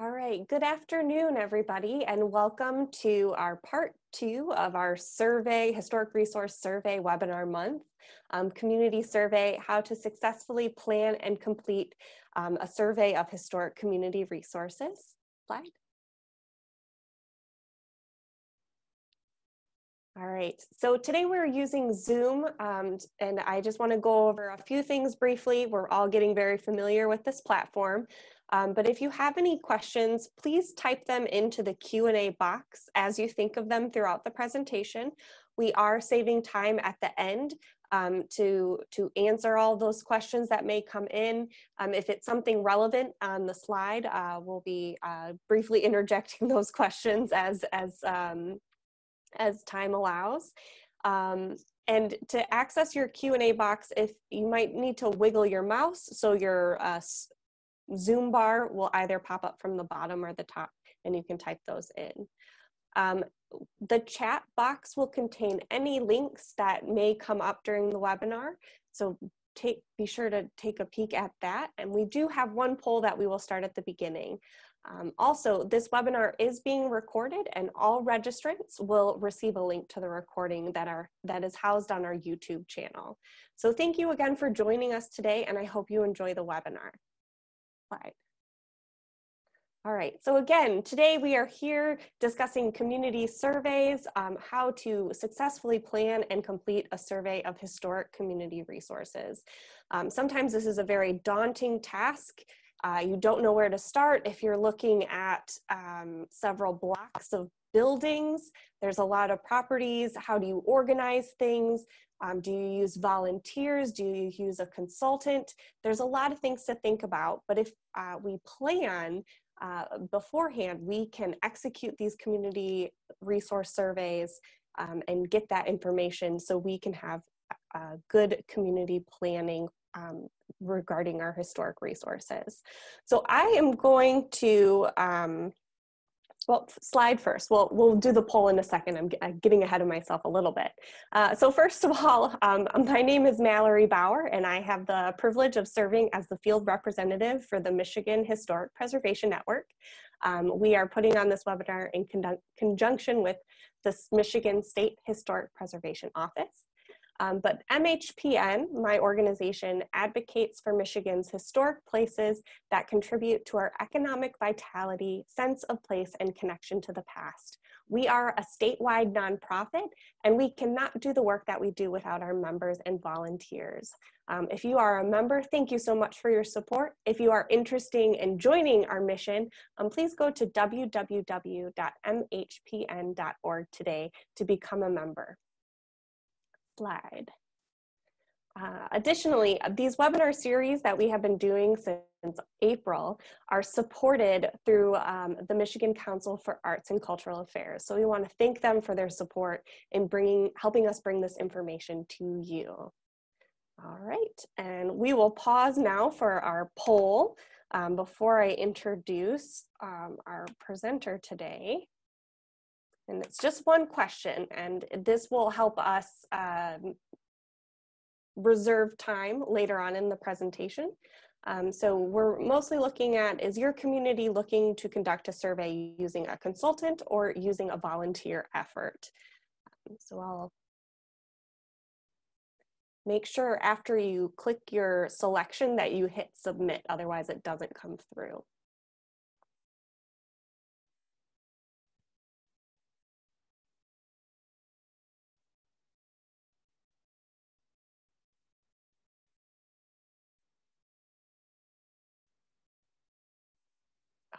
All right, good afternoon, everybody, and welcome to our part two of our survey, Historic Resource Survey webinar month, um, Community Survey, How to Successfully Plan and Complete um, a Survey of Historic Community Resources. Slide. All right, so today we're using Zoom um, and I just wanna go over a few things briefly. We're all getting very familiar with this platform. Um, but if you have any questions, please type them into the Q&A box as you think of them throughout the presentation. We are saving time at the end um, to, to answer all those questions that may come in. Um, if it's something relevant on the slide, uh, we'll be uh, briefly interjecting those questions as, as, um, as time allows. Um, and to access your Q&A box, if you might need to wiggle your mouse so your uh, Zoom bar will either pop up from the bottom or the top and you can type those in. Um, the chat box will contain any links that may come up during the webinar. So take, be sure to take a peek at that. And we do have one poll that we will start at the beginning. Um, also, this webinar is being recorded and all registrants will receive a link to the recording that, are, that is housed on our YouTube channel. So thank you again for joining us today and I hope you enjoy the webinar slide. All right, so again, today we are here discussing community surveys, um, how to successfully plan and complete a survey of historic community resources. Um, sometimes this is a very daunting task. Uh, you don't know where to start if you're looking at um, several blocks of buildings. There's a lot of properties. How do you organize things? Um, do you use volunteers? Do you use a consultant? There's a lot of things to think about, but if uh, we plan uh, beforehand, we can execute these community resource surveys um, and get that information so we can have uh, good community planning um, regarding our historic resources. So I am going to um, well, slide first. Well, we'll do the poll in a second. I'm, getting ahead of myself a little bit. Uh, so first of all, um, my name is Mallory Bauer, and I have the privilege of serving as the field representative for the Michigan Historic Preservation Network. Um, we are putting on this webinar in conjunction with the Michigan State Historic Preservation Office. Um, but MHPN, my organization, advocates for Michigan's historic places that contribute to our economic vitality, sense of place, and connection to the past. We are a statewide nonprofit, and we cannot do the work that we do without our members and volunteers. Um, if you are a member, thank you so much for your support. If you are interested in joining our mission, um, please go to www.mhpn.org today to become a member slide. Uh, additionally, these webinar series that we have been doing since April are supported through um, the Michigan Council for Arts and Cultural Affairs. So we want to thank them for their support in bringing, helping us bring this information to you. All right, and we will pause now for our poll um, before I introduce um, our presenter today. And it's just one question, and this will help us um, reserve time later on in the presentation. Um, so we're mostly looking at, is your community looking to conduct a survey using a consultant or using a volunteer effort? Um, so I'll make sure after you click your selection that you hit submit, otherwise it doesn't come through.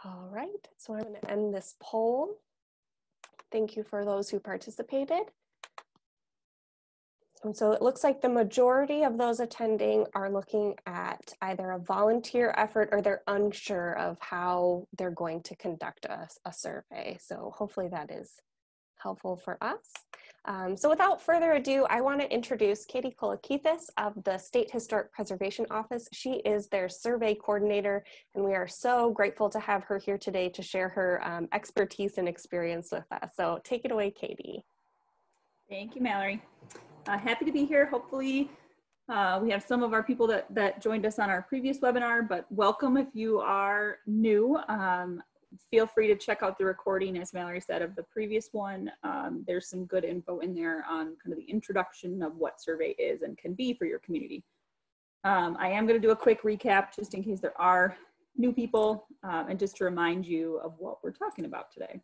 All right, so I'm going to end this poll. Thank you for those who participated. And so it looks like the majority of those attending are looking at either a volunteer effort or they're unsure of how they're going to conduct a, a survey. So hopefully that is helpful for us. Um, so without further ado, I want to introduce Katie Kolokithas of the State Historic Preservation Office. She is their survey coordinator, and we are so grateful to have her here today to share her um, expertise and experience with us. So take it away, Katie. Thank you, Mallory. Uh, happy to be here. Hopefully uh, we have some of our people that, that joined us on our previous webinar, but welcome if you are new. Um, feel free to check out the recording, as Mallory said, of the previous one. Um, there's some good info in there on kind of the introduction of what survey is and can be for your community. Um, I am going to do a quick recap just in case there are new people um, and just to remind you of what we're talking about today.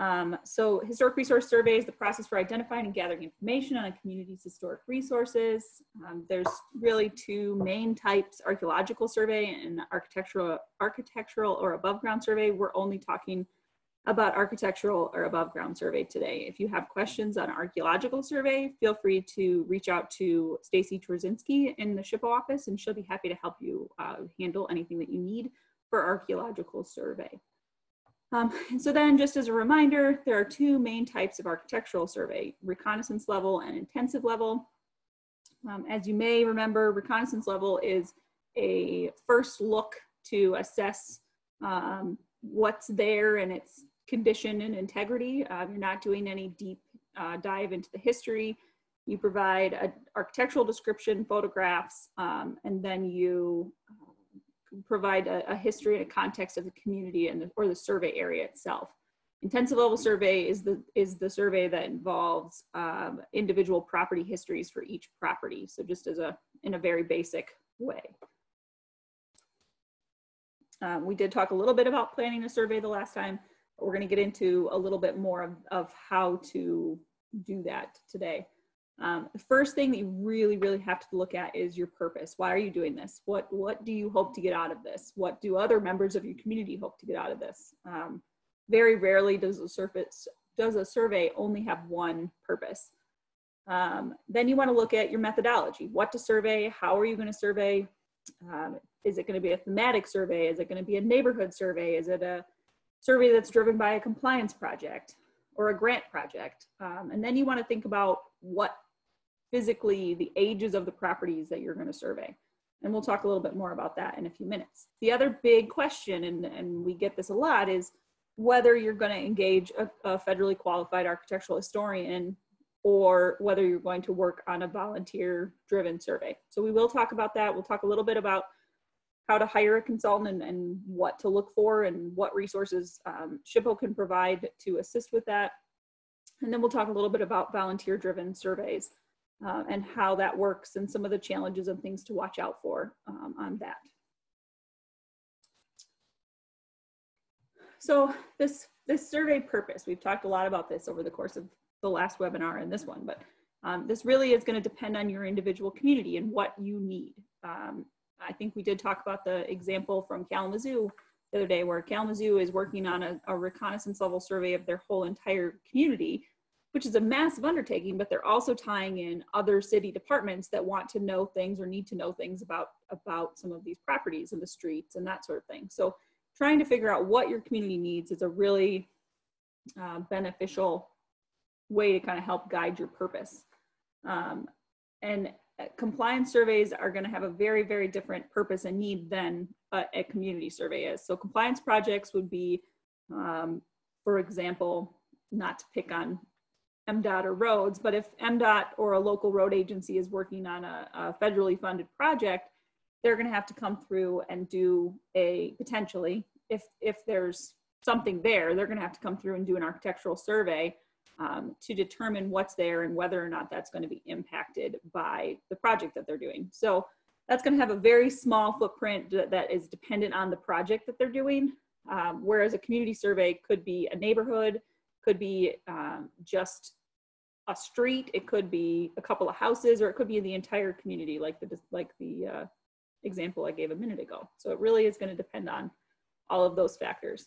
Um, so historic resource survey is the process for identifying and gathering information on a community's historic resources. Um, there's really two main types, archaeological survey and architectural, architectural or above ground survey. We're only talking about architectural or above ground survey today. If you have questions on archaeological survey, feel free to reach out to Stacy Tchorzynski in the SHPO office and she'll be happy to help you uh, handle anything that you need for archaeological survey. Um, and so then just as a reminder, there are two main types of architectural survey, reconnaissance level and intensive level. Um, as you may remember, reconnaissance level is a first look to assess um, what's there and its condition and integrity. Uh, you're not doing any deep uh, dive into the history. You provide an architectural description, photographs, um, and then you provide a, a, history and a context of the community and the, or the survey area itself. Intensive level survey is the is the survey that involves um, individual property histories for each property. So just as a in a very basic way. Um, we did talk a little bit about planning a survey the last time. But we're going to get into a little bit more of, of how to do that today. Um, the first thing that you really, really have to look at is your purpose. Why are you doing this? What What do you hope to get out of this? What do other members of your community hope to get out of this? Um, very rarely does a surface does a survey only have one purpose. Um, then you want to look at your methodology. What to survey? How are you going to survey? Um, is it going to be a thematic survey? Is it going to be a neighborhood survey? Is it a survey that's driven by a compliance project or a grant project? Um, and then you want to think about what physically the ages of the properties that you're going to survey. And we'll talk a little bit more about that in a few minutes. The other big question, and, and we get this a lot, is whether you're going to engage a, a federally qualified architectural historian or whether you're going to work on a volunteer driven survey. So we will talk about that. We'll talk a little bit about how to hire a consultant and, and what to look for and what resources um, SHPO can provide to assist with that. And then we'll talk a little bit about volunteer driven surveys uh, and how that works and some of the challenges and things to watch out for um, on that. So this, this survey purpose, we've talked a lot about this over the course of the last webinar and this one, but um, this really is gonna depend on your individual community and what you need. Um, I think we did talk about the example from Kalamazoo the other day where Kalamazoo is working on a, a reconnaissance level survey of their whole entire community which is a massive undertaking, but they're also tying in other city departments that want to know things or need to know things about, about some of these properties and the streets and that sort of thing. So trying to figure out what your community needs is a really uh, beneficial way to kind of help guide your purpose. Um, and uh, compliance surveys are going to have a very, very different purpose and need than a, a community survey is. So compliance projects would be, um, for example, not to pick on MDOT or roads, but if MDOT or a local road agency is working on a, a federally funded project, they're going to have to come through and do a potentially, if if there's something there, they're going to have to come through and do an architectural survey um, to determine what's there and whether or not that's going to be impacted by the project that they're doing. So that's going to have a very small footprint that is dependent on the project that they're doing. Um, whereas a community survey could be a neighborhood, could be um, just a street, it could be a couple of houses, or it could be the entire community, like the like the uh, example I gave a minute ago. So it really is going to depend on all of those factors.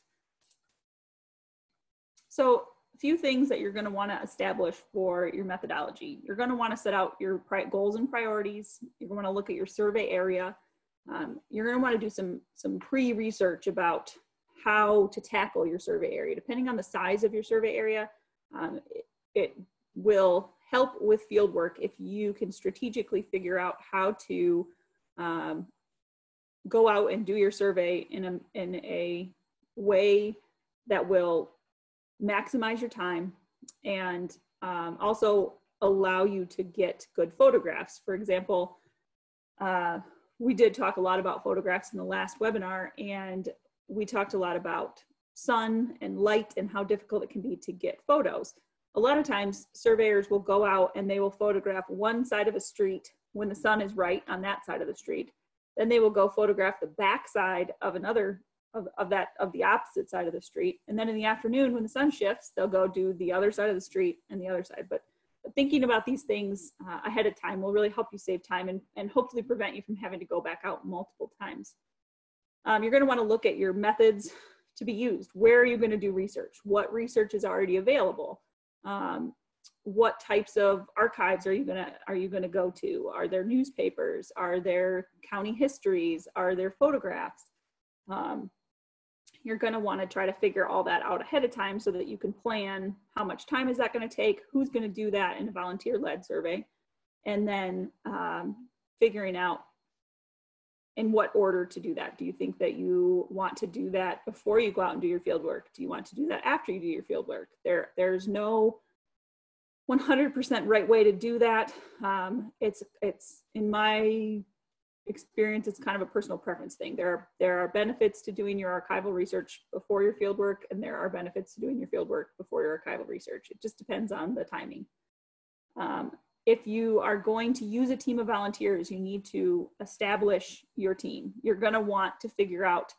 So a few things that you're going to want to establish for your methodology. You're going to want to set out your goals and priorities. You're going to look at your survey area. Um, you're going to want to do some some pre-research about how to tackle your survey area. Depending on the size of your survey area, um, it, it will help with field work if you can strategically figure out how to um, go out and do your survey in a, in a way that will maximize your time and um, also allow you to get good photographs. For example, uh, we did talk a lot about photographs in the last webinar and we talked a lot about sun and light and how difficult it can be to get photos. A lot of times surveyors will go out and they will photograph one side of a street when the sun is right on that side of the street. Then they will go photograph the back side of another of, of that of the opposite side of the street. And then in the afternoon when the sun shifts, they'll go do the other side of the street and the other side. But thinking about these things uh, ahead of time will really help you save time and, and hopefully prevent you from having to go back out multiple times. Um, you're going to want to look at your methods to be used. Where are you going to do research? What research is already available? Um, what types of archives are you going to are you going to go to? Are there newspapers? Are there county histories? Are there photographs? Um, you're going to want to try to figure all that out ahead of time so that you can plan how much time is that going to take, who's going to do that in a volunteer-led survey, and then um, figuring out in what order to do that. Do you think that you want to do that before you go out and do your field work? Do you want to do that after you do your field work? There, there's no 100% right way to do that. Um, it's, it's in my experience, it's kind of a personal preference thing. There are, there are benefits to doing your archival research before your field work, and there are benefits to doing your field work before your archival research. It just depends on the timing. Um, if you are going to use a team of volunteers, you need to establish your team. You're going to want to figure out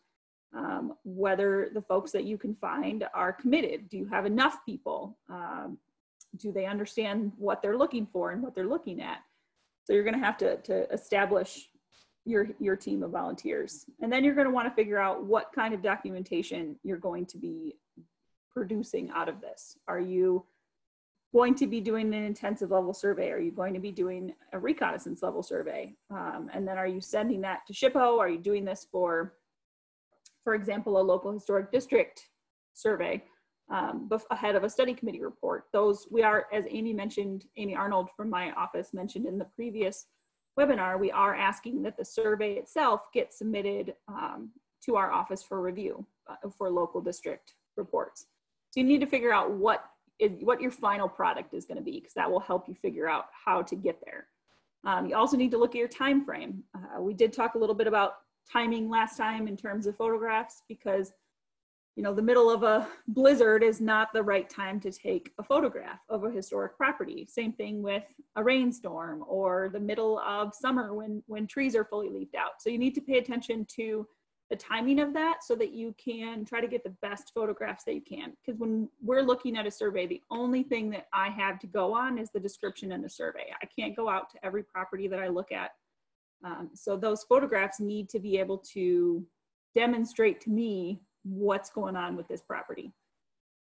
um, whether the folks that you can find are committed. Do you have enough people? Um, do they understand what they're looking for and what they're looking at? So you're going to have to, to establish your, your team of volunteers. And then you're going to want to figure out what kind of documentation you're going to be producing out of this. Are you going to be doing an intensive level survey? Are you going to be doing a reconnaissance level survey? Um, and then are you sending that to SHPO? Are you doing this for, for example, a local historic district survey um, ahead of a study committee report? Those we are, as Amy mentioned, Amy Arnold from my office mentioned in the previous webinar, we are asking that the survey itself get submitted um, to our office for review uh, for local district reports. So you need to figure out what is what your final product is going to be because that will help you figure out how to get there. Um, you also need to look at your time frame. Uh, we did talk a little bit about timing last time in terms of photographs because you know the middle of a blizzard is not the right time to take a photograph of a historic property same thing with a rainstorm or the middle of summer when when trees are fully leafed out so you need to pay attention to the timing of that so that you can try to get the best photographs that you can. Because when we're looking at a survey, the only thing that I have to go on is the description in the survey. I can't go out to every property that I look at. Um, so those photographs need to be able to demonstrate to me what's going on with this property.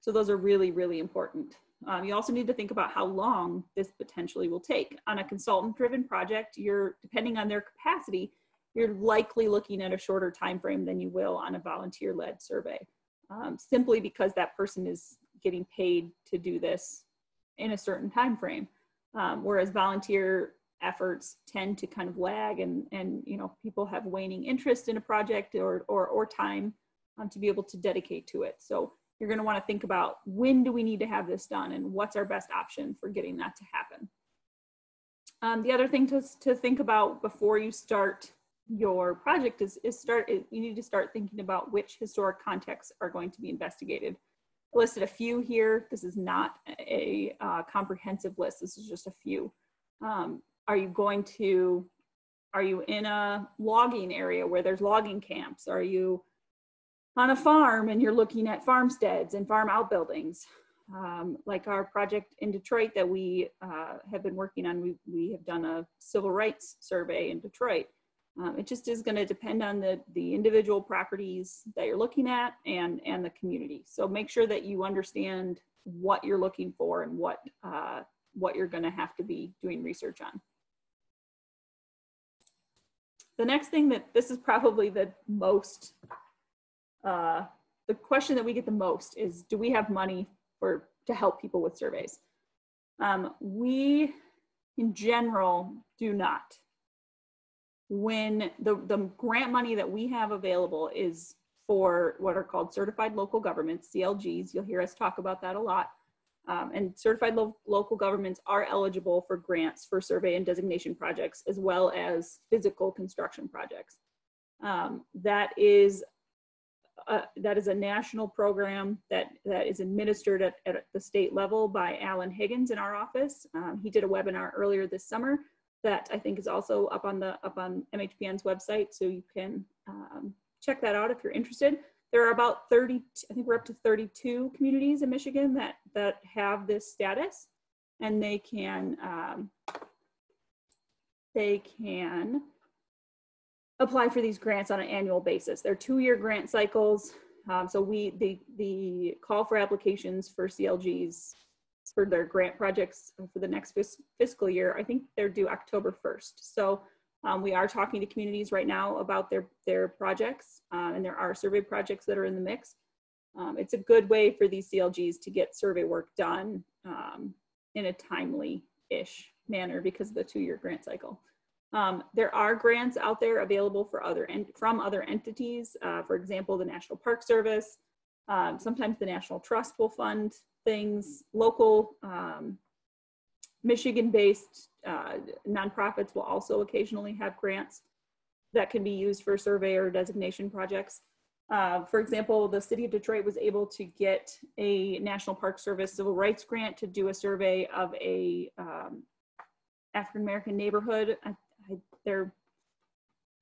So those are really, really important. Um, you also need to think about how long this potentially will take. On a consultant driven project, you're depending on their capacity, you're likely looking at a shorter time frame than you will on a volunteer-led survey, um, simply because that person is getting paid to do this in a certain time frame. Um, whereas volunteer efforts tend to kind of lag and, and you know, people have waning interest in a project or, or, or time um, to be able to dedicate to it. So you're gonna wanna think about when do we need to have this done and what's our best option for getting that to happen. Um, the other thing to, to think about before you start your project is, is start, you need to start thinking about which historic contexts are going to be investigated. I listed a few here. This is not a uh, comprehensive list. This is just a few. Um, are you going to, are you in a logging area where there's logging camps? Are you on a farm and you're looking at farmsteads and farm outbuildings? Um, like our project in Detroit that we uh, have been working on, we, we have done a civil rights survey in Detroit. Um, it just is going to depend on the, the individual properties that you're looking at and, and the community. So make sure that you understand what you're looking for and what, uh, what you're going to have to be doing research on. The next thing that this is probably the most, uh, the question that we get the most is, do we have money for to help people with surveys? Um, we, in general, do not when the, the grant money that we have available is for what are called certified local governments, CLGs. You'll hear us talk about that a lot. Um, and certified lo local governments are eligible for grants for survey and designation projects as well as physical construction projects. Um, that is uh, that is a national program that, that is administered at, at the state level by Alan Higgins in our office. Um, he did a webinar earlier this summer that I think is also up on the up on MHPN's website, so you can um, check that out if you're interested. There are about 30, I think we're up to 32 communities in Michigan that that have this status, and they can um, they can apply for these grants on an annual basis. They're two-year grant cycles. Um, so we the the call for applications for CLGs for their grant projects for the next fiscal year. I think they're due October 1st. So um, we are talking to communities right now about their their projects, uh, and there are survey projects that are in the mix. Um, it's a good way for these CLGs to get survey work done um, in a timely-ish manner because of the two-year grant cycle. Um, there are grants out there available for other from other entities. Uh, for example, the National Park Service. Um, sometimes the National Trust will fund things. Local um, Michigan-based uh, nonprofits will also occasionally have grants that can be used for survey or designation projects. Uh, for example, the city of Detroit was able to get a National Park Service civil rights grant to do a survey of a um, African American neighborhood. I I, they're,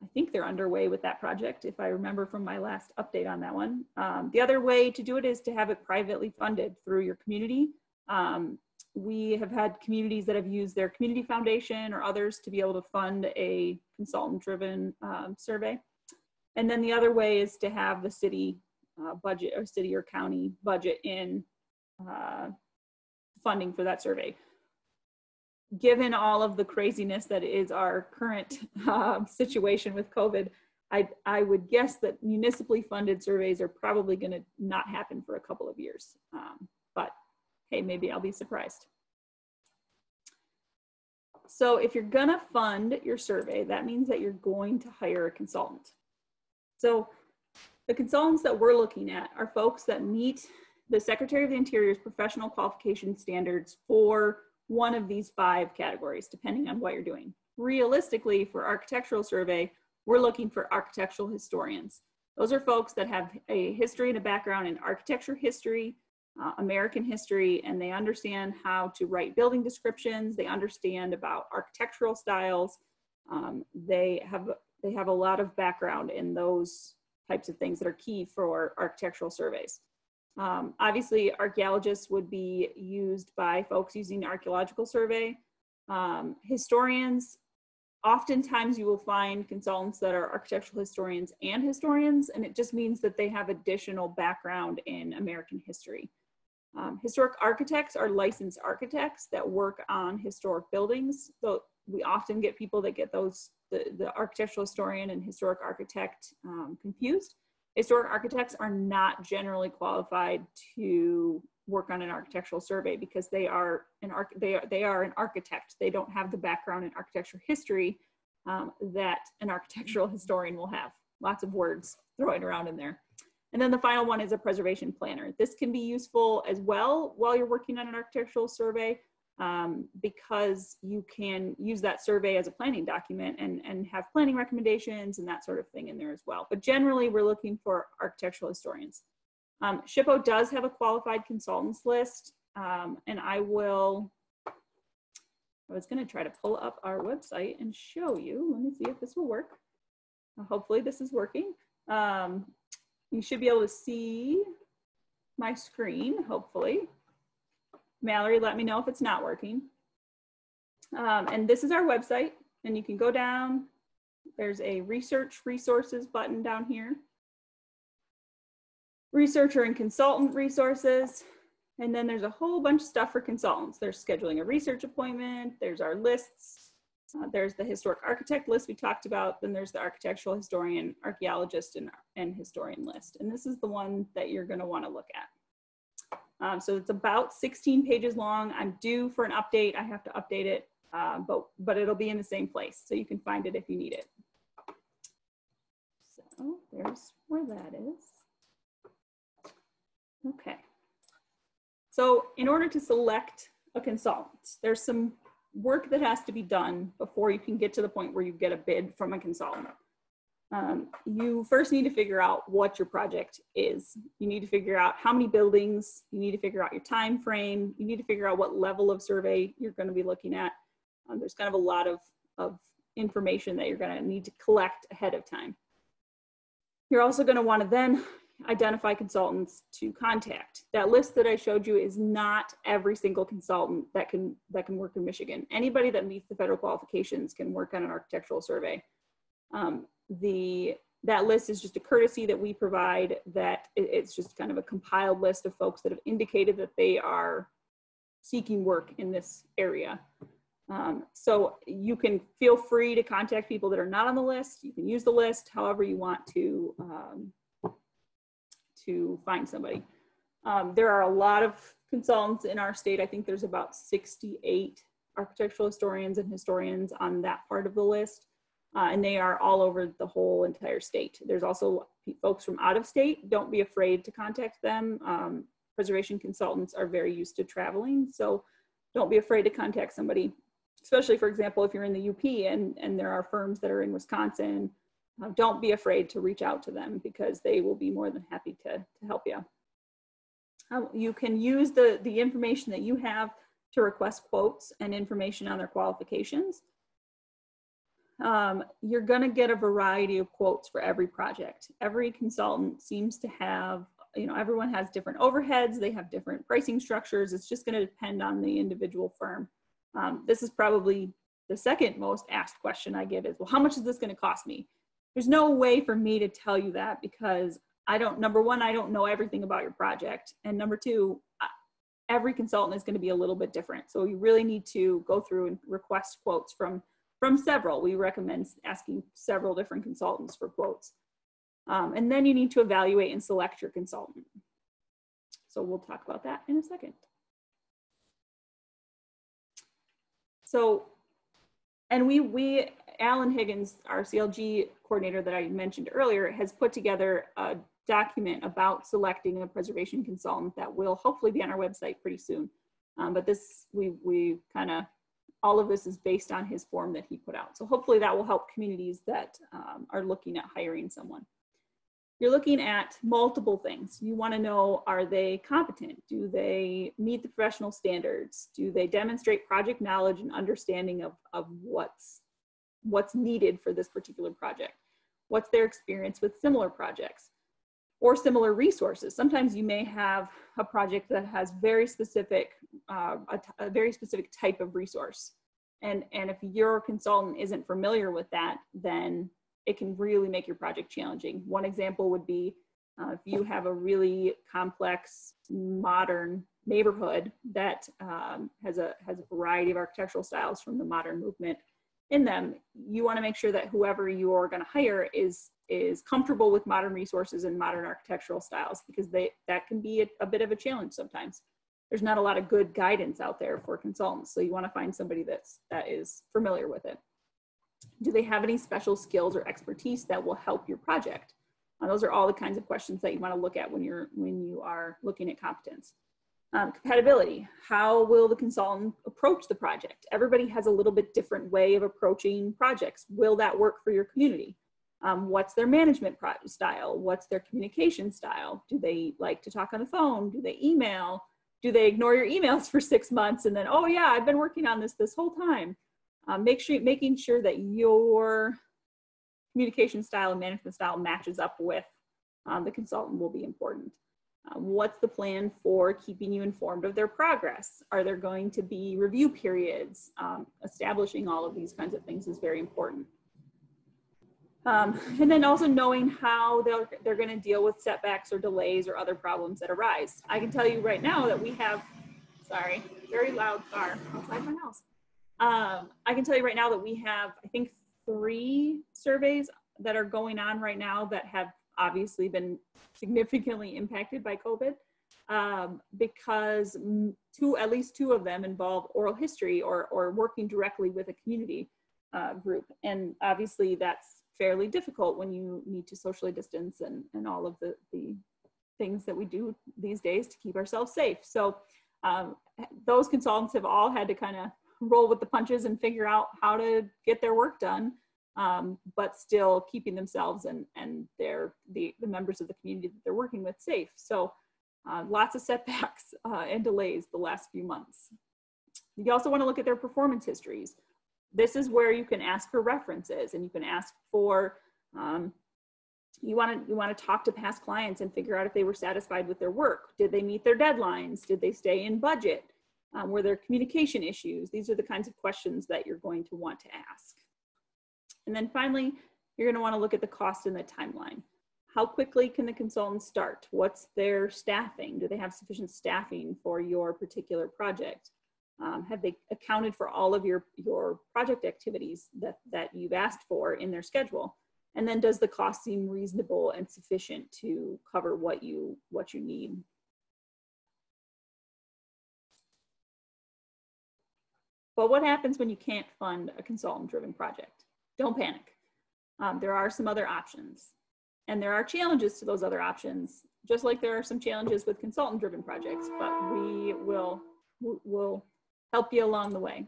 I think they're underway with that project, if I remember from my last update on that one. Um, the other way to do it is to have it privately funded through your community. Um, we have had communities that have used their community foundation or others to be able to fund a consultant driven um, survey. And then the other way is to have the city uh, budget or city or county budget in uh, funding for that survey given all of the craziness that is our current uh, situation with COVID, I, I would guess that municipally funded surveys are probably going to not happen for a couple of years. Um, but hey, maybe I'll be surprised. So if you're going to fund your survey, that means that you're going to hire a consultant. So the consultants that we're looking at are folks that meet the Secretary of the Interior's professional qualification standards for one of these five categories, depending on what you're doing. Realistically, for architectural survey, we're looking for architectural historians. Those are folks that have a history and a background in architecture history, uh, American history, and they understand how to write building descriptions. They understand about architectural styles. Um, they have they have a lot of background in those types of things that are key for architectural surveys. Um, obviously, archaeologists would be used by folks using archaeological survey. Um, historians, oftentimes you will find consultants that are architectural historians and historians, and it just means that they have additional background in American history. Um, historic architects are licensed architects that work on historic buildings. So we often get people that get those, the, the architectural historian and historic architect um, confused historic architects are not generally qualified to work on an architectural survey because they are an arch they are they are an architect. They don't have the background in architecture history um, that an architectural historian will have. Lots of words throwing around in there. And then the final one is a preservation planner. This can be useful as well while you're working on an architectural survey um, because you can use that survey as a planning document and, and have planning recommendations and that sort of thing in there as well. But generally, we're looking for architectural historians. Um, SHPO does have a qualified consultants list, um, and I will, I was gonna try to pull up our website and show you. Let me see if this will work. Hopefully this is working. Um, you should be able to see my screen, hopefully. Mallory, let me know if it's not working. Um, and this is our website, and you can go down. There's a research resources button down here. Researcher and consultant resources. And then there's a whole bunch of stuff for consultants. There's scheduling a research appointment. There's our lists. Uh, there's the historic architect list we talked about. Then there's the architectural historian, archaeologist, and, and historian list. And this is the one that you're going to want to look at. Um, so it's about 16 pages long. I'm due for an update. I have to update it, uh, but, but it'll be in the same place. So you can find it if you need it. So there's where that is. Okay. So in order to select a consultant, there's some work that has to be done before you can get to the point where you get a bid from a consultant. Um, you first need to figure out what your project is. You need to figure out how many buildings, you need to figure out your time frame, you need to figure out what level of survey you're going to be looking at. Um, there's kind of a lot of, of information that you're going to need to collect ahead of time. You're also going to want to then identify consultants to contact. That list that I showed you is not every single consultant that can that can work in Michigan. Anybody that meets the federal qualifications can work on an architectural survey. Um, the that list is just a courtesy that we provide that it's just kind of a compiled list of folks that have indicated that they are seeking work in this area. Um, so you can feel free to contact people that are not on the list. You can use the list however you want to, um, to find somebody. Um, there are a lot of consultants in our state. I think there's about 68 architectural historians and historians on that part of the list uh, and they are all over the whole entire state. There's also folks from out of state. Don't be afraid to contact them. Um, preservation consultants are very used to traveling, so don't be afraid to contact somebody, especially, for example, if you're in the UP and, and there are firms that are in Wisconsin, uh, don't be afraid to reach out to them because they will be more than happy to, to help you. Um, you can use the, the information that you have to request quotes and information on their qualifications um, you're going to get a variety of quotes for every project. Every consultant seems to have, you know, everyone has different overheads, they have different pricing structures. It's just going to depend on the individual firm. Um, this is probably the second most asked question I get is, well, how much is this going to cost me? There's no way for me to tell you that because I don't, number one, I don't know everything about your project. And number two, every consultant is going to be a little bit different. So you really need to go through and request quotes from from several. We recommend asking several different consultants for quotes. Um, and then you need to evaluate and select your consultant. So we'll talk about that in a second. So, and we, we, Alan Higgins, our CLG coordinator that I mentioned earlier, has put together a document about selecting a preservation consultant that will hopefully be on our website pretty soon. Um, but this, we, we kind of all of this is based on his form that he put out. So hopefully that will help communities that um, are looking at hiring someone. You're looking at multiple things. You wanna know, are they competent? Do they meet the professional standards? Do they demonstrate project knowledge and understanding of, of what's, what's needed for this particular project? What's their experience with similar projects? Or similar resources. Sometimes you may have a project that has very specific, uh, a, very specific type of resource. And, and if your consultant isn't familiar with that, then it can really make your project challenging. One example would be uh, if you have a really complex, modern neighborhood that um, has, a, has a variety of architectural styles from the modern movement in them, you wanna make sure that whoever you are gonna hire is is comfortable with modern resources and modern architectural styles because they that can be a, a, bit of a challenge sometimes. There's not a lot of good guidance out there for consultants, so you want to find somebody that's that is familiar with it. Do they have any special skills or expertise that will help your project? Uh, those are all the kinds of questions that you want to look at when you're when you are looking at competence. Um, compatibility. How will the consultant approach the project? Everybody has a little bit different way of approaching projects. Will that work for your community? Um, what's their management style? What's their communication style? Do they like to talk on the phone? Do they email? Do they ignore your emails for six months and then, oh yeah, I've been working on this this whole time? Um, make sure, making sure that your communication style and management style matches up with um, the consultant will be important. Um, what's the plan for keeping you informed of their progress? Are there going to be review periods? Um, establishing all of these kinds of things is very important. Um, and then also knowing how they're, they're going to deal with setbacks or delays or other problems that arise. I can tell you right now that we have, sorry, very loud car outside my house. Um, I can tell you right now that we have, I think, three surveys that are going on right now that have obviously been significantly impacted by COVID um, because two, at least two of them involve oral history or, or working directly with a community uh, group. And obviously that's fairly difficult when you need to socially distance and, and all of the, the things that we do these days to keep ourselves safe. So um, those consultants have all had to kind of roll with the punches and figure out how to get their work done um, but still keeping themselves and, and their, the, the members of the community that they're working with safe. So uh, lots of setbacks uh, and delays the last few months. You also want to look at their performance histories. This is where you can ask for references and you can ask for, um, you want to you want to talk to past clients and figure out if they were satisfied with their work. Did they meet their deadlines? Did they stay in budget? Um, were there communication issues? These are the kinds of questions that you're going to want to ask. And then finally, you're going to want to look at the cost and the timeline. How quickly can the consultant start? What's their staffing? Do they have sufficient staffing for your particular project? Um, have they accounted for all of your, your project activities that, that you've asked for in their schedule? And then does the cost seem reasonable and sufficient to cover what you, what you need? But what happens when you can't fund a consultant driven project? Don't panic. Um, there are some other options. And there are challenges to those other options, just like there are some challenges with consultant driven projects, but we will, will help you along the way.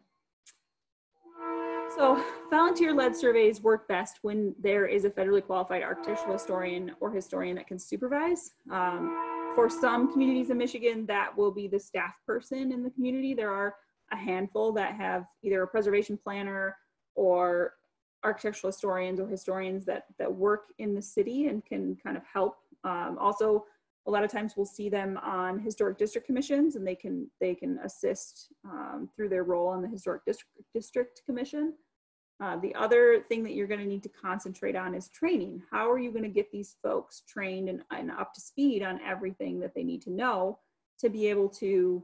So volunteer-led surveys work best when there is a federally qualified architectural historian or historian that can supervise. Um, for some communities in Michigan, that will be the staff person in the community. There are a handful that have either a preservation planner or architectural historians or historians that, that work in the city and can kind of help. Um, also, a lot of times we'll see them on historic district commissions and they can they can assist um, through their role on the historic district district commission. Uh, the other thing that you're going to need to concentrate on is training. How are you going to get these folks trained and, and up to speed on everything that they need to know to be able to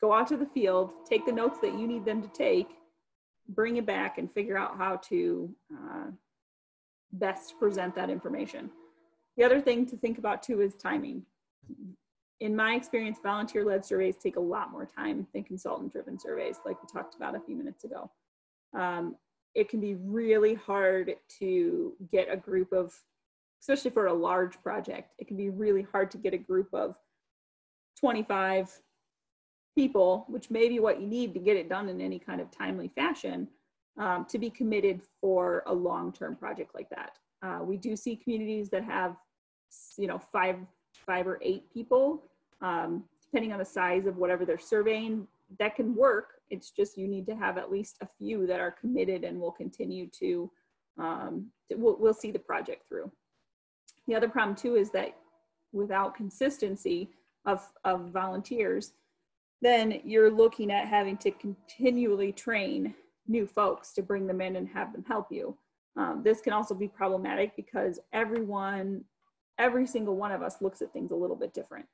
go out to the field take the notes that you need them to take bring it back and figure out how to uh, best present that information the other thing to think about too is timing. In my experience, volunteer led surveys take a lot more time than consultant driven surveys, like we talked about a few minutes ago. Um, it can be really hard to get a group of, especially for a large project, it can be really hard to get a group of 25 people, which may be what you need to get it done in any kind of timely fashion, um, to be committed for a long term project like that. Uh, we do see communities that have you know, five, five or eight people, um, depending on the size of whatever they're surveying, that can work. It's just you need to have at least a few that are committed and will continue to, um, to we'll, we'll see the project through. The other problem too is that without consistency of, of volunteers, then you're looking at having to continually train new folks to bring them in and have them help you. Um, this can also be problematic because everyone every single one of us looks at things a little bit different.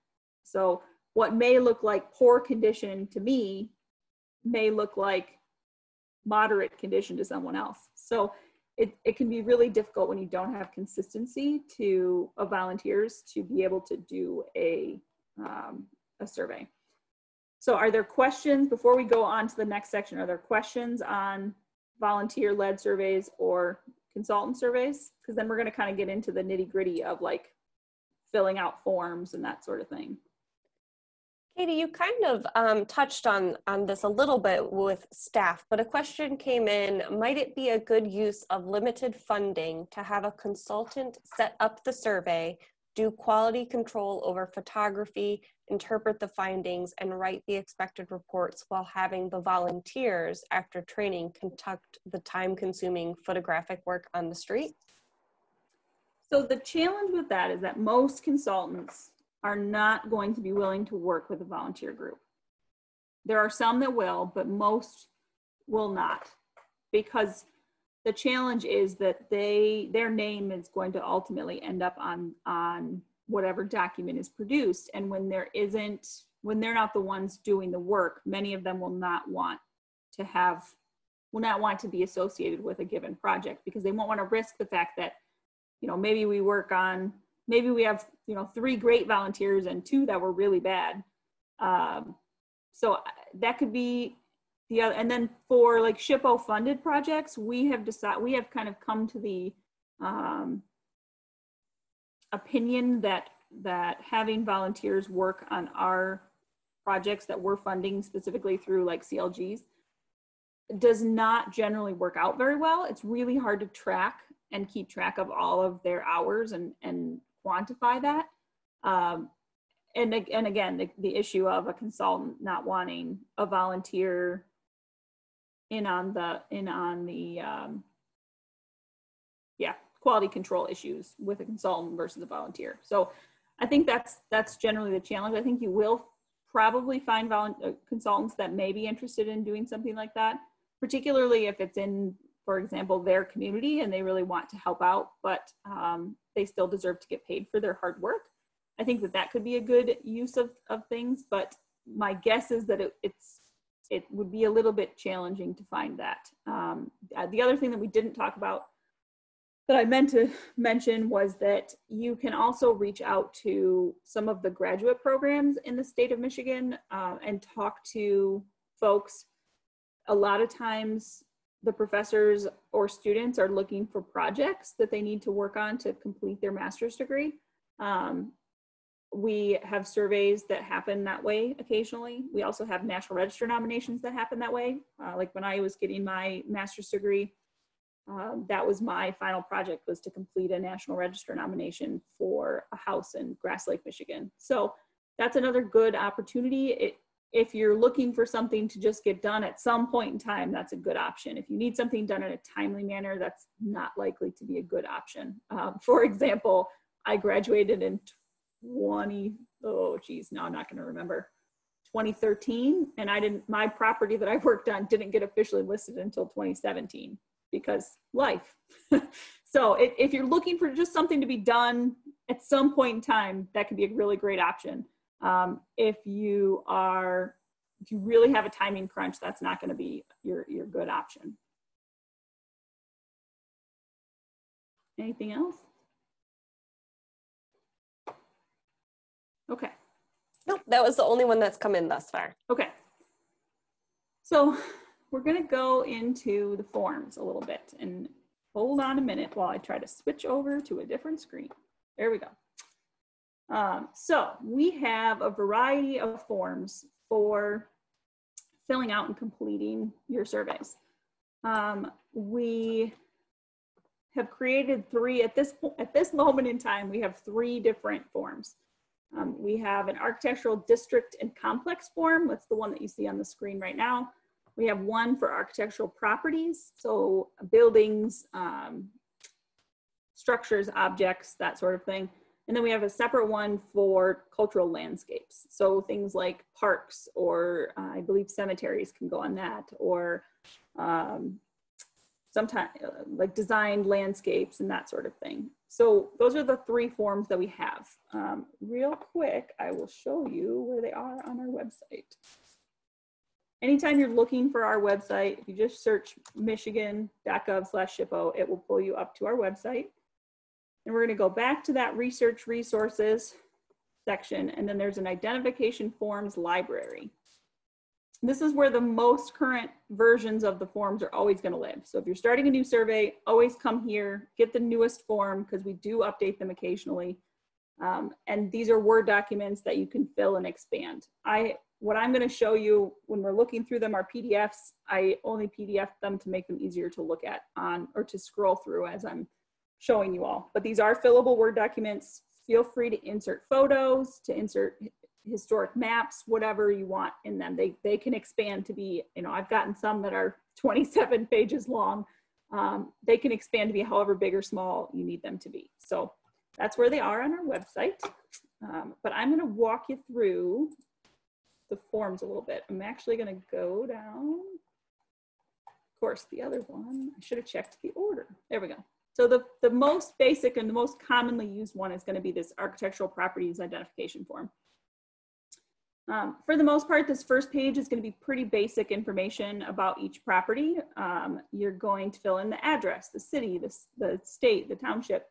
So what may look like poor condition to me may look like moderate condition to someone else. So it, it can be really difficult when you don't have consistency to of volunteers to be able to do a, um, a survey. So are there questions before we go on to the next section? Are there questions on volunteer led surveys or consultant surveys? Because then we're going to kind of get into the nitty gritty of like filling out forms and that sort of thing. Katie, you kind of um, touched on, on this a little bit with staff, but a question came in, might it be a good use of limited funding to have a consultant set up the survey, do quality control over photography, interpret the findings, and write the expected reports while having the volunteers, after training, conduct the time-consuming photographic work on the street? So the challenge with that is that most consultants are not going to be willing to work with a volunteer group. There are some that will, but most will not because the challenge is that they their name is going to ultimately end up on on whatever document is produced and when there isn't when they're not the ones doing the work many of them will not want to have will not want to be associated with a given project because they won't want to risk the fact that you know, maybe we work on, maybe we have, you know, three great volunteers and two that were really bad. Um, so uh, that could be the other, and then for like SHPO funded projects, we have decided, we have kind of come to the um, opinion that, that having volunteers work on our projects that we're funding specifically through like CLGs does not generally work out very well. It's really hard to track and keep track of all of their hours and, and quantify that. Um, and, and again, the, the issue of a consultant not wanting a volunteer in on the, in on the, um, yeah, quality control issues with a consultant versus a volunteer. So I think that's, that's generally the challenge. I think you will probably find uh, consultants that may be interested in doing something like that, particularly if it's in, for example, their community and they really want to help out, but um, they still deserve to get paid for their hard work. I think that that could be a good use of, of things, but my guess is that it, it's it would be a little bit challenging to find that. Um, uh, the other thing that we didn't talk about that I meant to mention was that you can also reach out to some of the graduate programs in the state of Michigan uh, and talk to folks. A lot of times the professors or students are looking for projects that they need to work on to complete their master's degree. Um, we have surveys that happen that way occasionally. We also have National Register nominations that happen that way. Uh, like when I was getting my master's degree, um, that was my final project was to complete a National Register nomination for a house in Grass Lake, Michigan. So that's another good opportunity. It, if you're looking for something to just get done at some point in time, that's a good option. If you need something done in a timely manner, that's not likely to be a good option. Um, for example, I graduated in 20, oh geez, now I'm not gonna remember, 2013, and I didn't, my property that I worked on didn't get officially listed until 2017 because life. so it, if you're looking for just something to be done at some point in time, that could be a really great option. Um, if you are, if you really have a timing crunch, that's not going to be your, your good option. Anything else? Okay. Nope, that was the only one that's come in thus far. Okay. So we're going to go into the forms a little bit and hold on a minute while I try to switch over to a different screen. There we go. Um, so we have a variety of forms for filling out and completing your surveys. Um, we have created three at this point at this moment in time. We have three different forms. Um, we have an architectural district and complex form. That's the one that you see on the screen right now. We have one for architectural properties, so buildings, um, structures, objects, that sort of thing. And then we have a separate one for cultural landscapes. So things like parks or uh, I believe cemeteries can go on that or um, sometimes uh, like designed landscapes and that sort of thing. So those are the three forms that we have. Um, real quick, I will show you where they are on our website anytime you're looking for our website, if you just search michigan.gov slash SHPO, it will pull you up to our website. And we're gonna go back to that research resources section, and then there's an identification forms library. This is where the most current versions of the forms are always gonna live. So if you're starting a new survey, always come here, get the newest form, because we do update them occasionally. Um, and these are Word documents that you can fill and expand. I what I'm going to show you when we're looking through them are PDFs. I only PDF them to make them easier to look at on or to scroll through as I'm showing you all. But these are fillable Word documents. Feel free to insert photos, to insert historic maps, whatever you want in them. They, they can expand to be, you know, I've gotten some that are 27 pages long. Um, they can expand to be however big or small you need them to be. So that's where they are on our website. Um, but I'm going to walk you through the forms a little bit. I'm actually going to go down. Of course, the other one, I should have checked the order. There we go. So the, the most basic and the most commonly used one is going to be this architectural properties identification form. Um, for the most part, this first page is going to be pretty basic information about each property. Um, you're going to fill in the address, the city, the, the state, the township,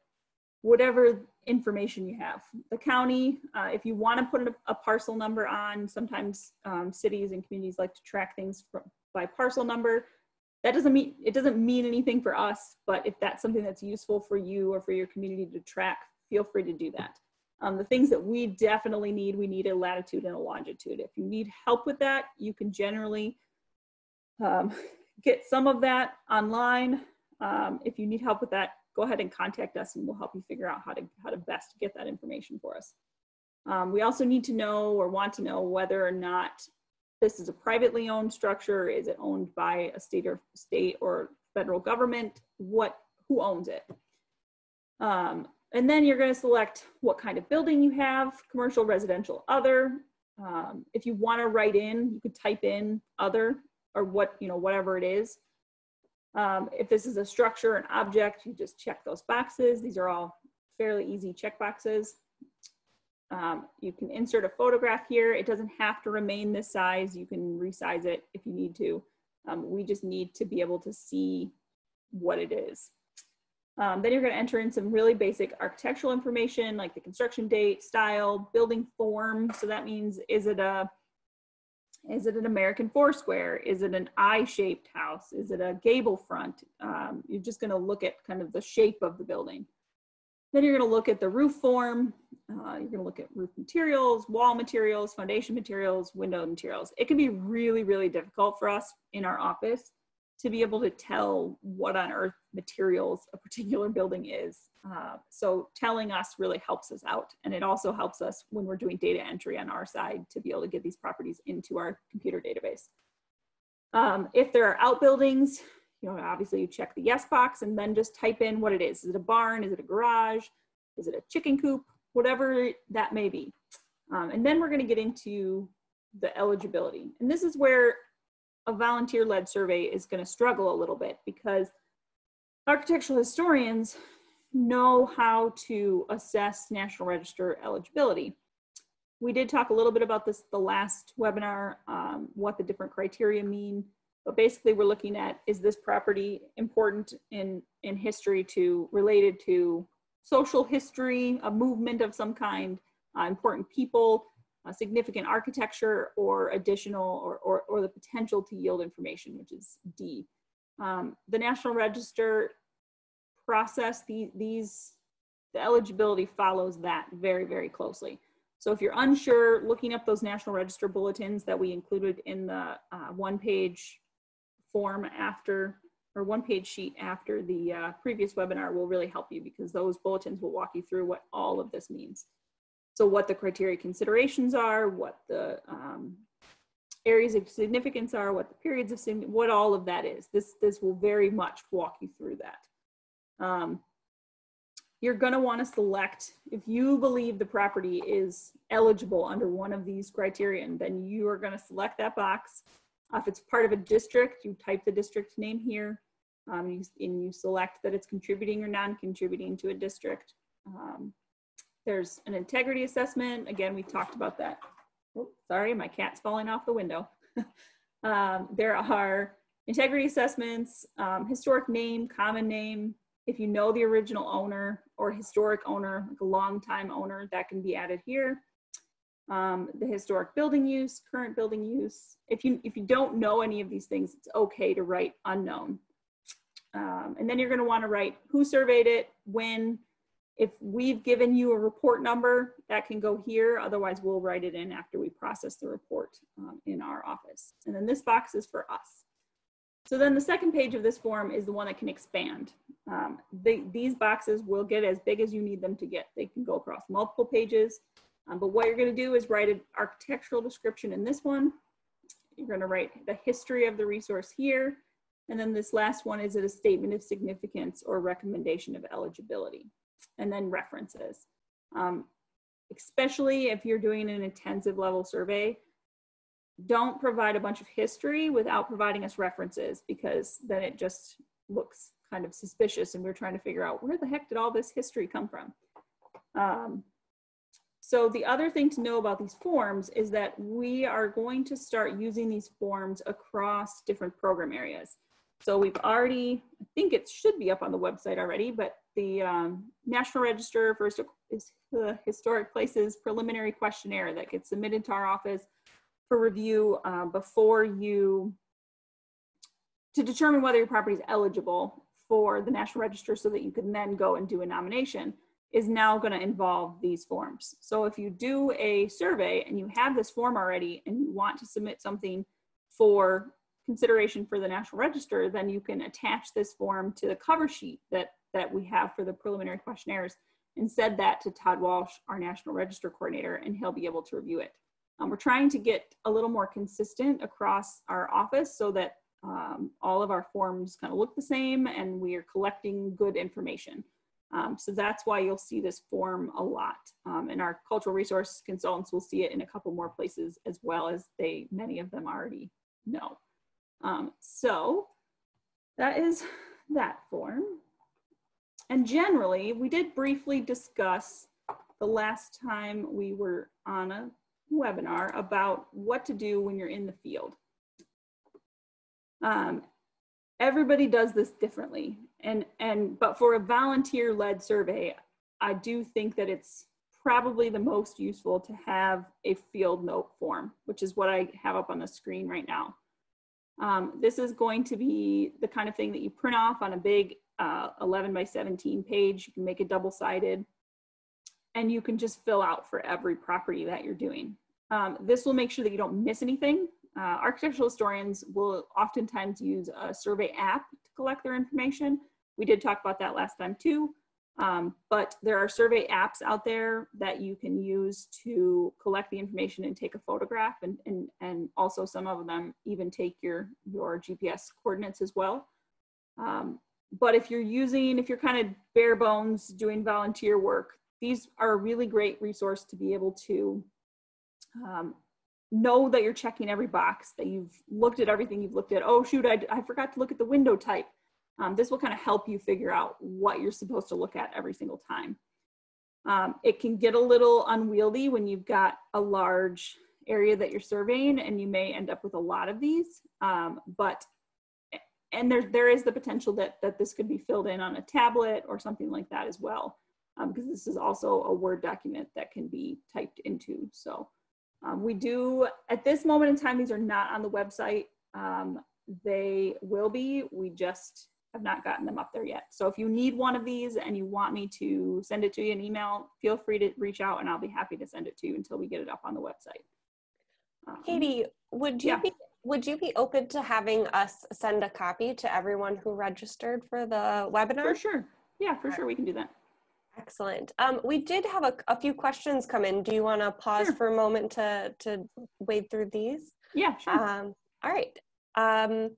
whatever information you have. The county, uh, if you want to put a, a, parcel number on, sometimes um, cities and communities like to track things from, by parcel number. That doesn't mean it doesn't mean anything for us, but if that's something that's useful for you or for your community to track, feel free to do that. Um, the things that we definitely need, we need a latitude and a longitude. If you need help with that, you can generally um, get some of that online. Um, if you need help with that, go ahead and contact us and we'll help you figure out how to, how to best get that information for us. Um, we also need to know or want to know whether or not this is a privately owned structure. Is it owned by a state or state or federal government? What, who owns it? Um, and then you're going to select what kind of building you have, commercial, residential, other. Um, if you want to write in, you could type in other or what, you know, whatever it is. Um, if this is a structure, an object, you just check those boxes. These are all fairly easy check boxes. Um, you can insert a photograph here. It doesn't have to remain this size. You can resize it if you need to. Um, we just need to be able to see what it is. Um, then you're going to enter in some really basic architectural information like the construction date, style, building form. So that means is it a is it an American four square? Is it an I-shaped house? Is it a gable front? Um, you're just going to look at kind of the shape of the building. Then you're going to look at the roof form. Uh, you're going to look at roof materials, wall materials, foundation materials, window materials. It can be really, really difficult for us in our office to be able to tell what on earth materials a particular building is. Uh, so telling us really helps us out. And it also helps us when we're doing data entry on our side to be able to get these properties into our computer database. Um, if there are outbuildings, you know, obviously you check the yes box and then just type in what it is. Is it a barn? Is it a garage? Is it a chicken coop? Whatever that may be. Um, and then we're gonna get into the eligibility. And this is where a volunteer-led survey is gonna struggle a little bit because architectural historians know how to assess National Register eligibility. We did talk a little bit about this the last webinar, um, what the different criteria mean. But basically we're looking at, is this property important in, in history to, related to social history, a movement of some kind, uh, important people, significant architecture, or additional, or, or, or, the potential to yield information, which is D. Um, the National Register process, the, these, the eligibility follows that very, very closely. So if you're unsure, looking up those National Register bulletins that we included in the uh, one page form after or one page sheet after the uh, previous webinar will really help you because those bulletins will walk you through what all of this means. So what the criteria considerations are, what the um, areas of significance are, what the periods of significance, what all of that is. This, this will very much walk you through that. Um, you're gonna wanna select, if you believe the property is eligible under one of these criterion, then you are gonna select that box uh, if it's part of a district, you type the district name here um, you, and you select that it's contributing or non-contributing to a district. Um, there's an integrity assessment. Again, we talked about that. Oh, sorry, my cat's falling off the window. um, there are integrity assessments, um, historic name, common name. If you know the original owner or historic owner, like a long time owner, that can be added here um, the historic building use, current building use. If you, if you don't know any of these things, it's okay to write unknown. Um, and then you're gonna wanna write who surveyed it, when, if we've given you a report number, that can go here. Otherwise, we'll write it in after we process the report um, in our office. And then this box is for us. So then the second page of this form is the one that can expand. Um, they, these boxes will get as big as you need them to get. They can go across multiple pages. Um, but what you're going to do is write an architectural description in this one. You're going to write the history of the resource here. And then this last one is it a statement of significance or recommendation of eligibility. And then references. Um, especially if you're doing an intensive level survey, don't provide a bunch of history without providing us references because then it just looks kind of suspicious and we're trying to figure out where the heck did all this history come from. Um, so the other thing to know about these forms is that we are going to start using these forms across different program areas. So we've already, I think it should be up on the website already, but the um, National Register for the Historic Places preliminary questionnaire that gets submitted to our office for review uh, before you, to determine whether your property is eligible for the National Register so that you can then go and do a nomination is now going to involve these forms. So if you do a survey and you have this form already and you want to submit something for consideration for the National Register, then you can attach this form to the cover sheet that, that we have for the preliminary questionnaires and send that to Todd Walsh, our National Register Coordinator, and he'll be able to review it. Um, we're trying to get a little more consistent across our office so that um, all of our forms kind of look the same and we are collecting good information. Um, so that's why you'll see this form a lot. Um, and our cultural resource consultants will see it in a couple more places as well as they, many of them already know. Um, so that is that form. And generally, we did briefly discuss the last time we were on a webinar about what to do when you're in the field. Um, everybody does this differently. And, and, but for a volunteer led survey, I do think that it's probably the most useful to have a field note form, which is what I have up on the screen right now. Um, this is going to be the kind of thing that you print off on a big uh, 11 by 17 page. You can make it double sided and you can just fill out for every property that you're doing. Um, this will make sure that you don't miss anything. Uh, architectural historians will oftentimes use a survey app to collect their information. We did talk about that last time too. Um, but there are survey apps out there that you can use to collect the information and take a photograph and, and, and also some of them even take your, your GPS coordinates as well. Um, but if you're using, if you're kind of bare bones doing volunteer work, these are a really great resource to be able to um, know that you're checking every box, that you've looked at everything you've looked at. Oh shoot, I, I forgot to look at the window type. Um, this will kind of help you figure out what you're supposed to look at every single time. Um, it can get a little unwieldy when you've got a large area that you're surveying and you may end up with a lot of these, um, but and there, there is the potential that, that this could be filled in on a tablet or something like that as well, because um, this is also a Word document that can be typed into. So um, we do, at this moment in time, these are not on the website. Um, they will be, we just have not gotten them up there yet. So if you need one of these and you want me to send it to you in email, feel free to reach out and I'll be happy to send it to you until we get it up on the website. Um, Katie, would you yeah. be would you be open to having us send a copy to everyone who registered for the webinar? For sure. Yeah, for sure we can do that. Excellent. Um, we did have a, a, few questions come in. Do you want to pause sure. for a moment to, to wade through these? Yeah, sure. Um, all right. Um,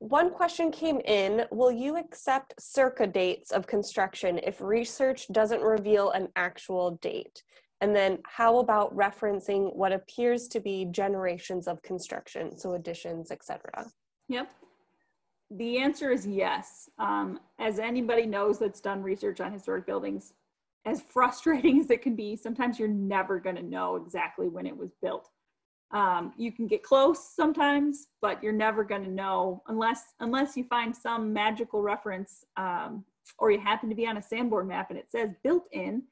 one question came in, will you accept circa dates of construction if research doesn't reveal an actual date? And then how about referencing what appears to be generations of construction, so additions, etc.? Yep the answer is yes. Um, as anybody knows that's done research on historic buildings, as frustrating as it can be, sometimes you're never going to know exactly when it was built. Um, you can get close sometimes, but you're never going to know unless unless you find some magical reference um, or you happen to be on a Sanborn map and it says built in.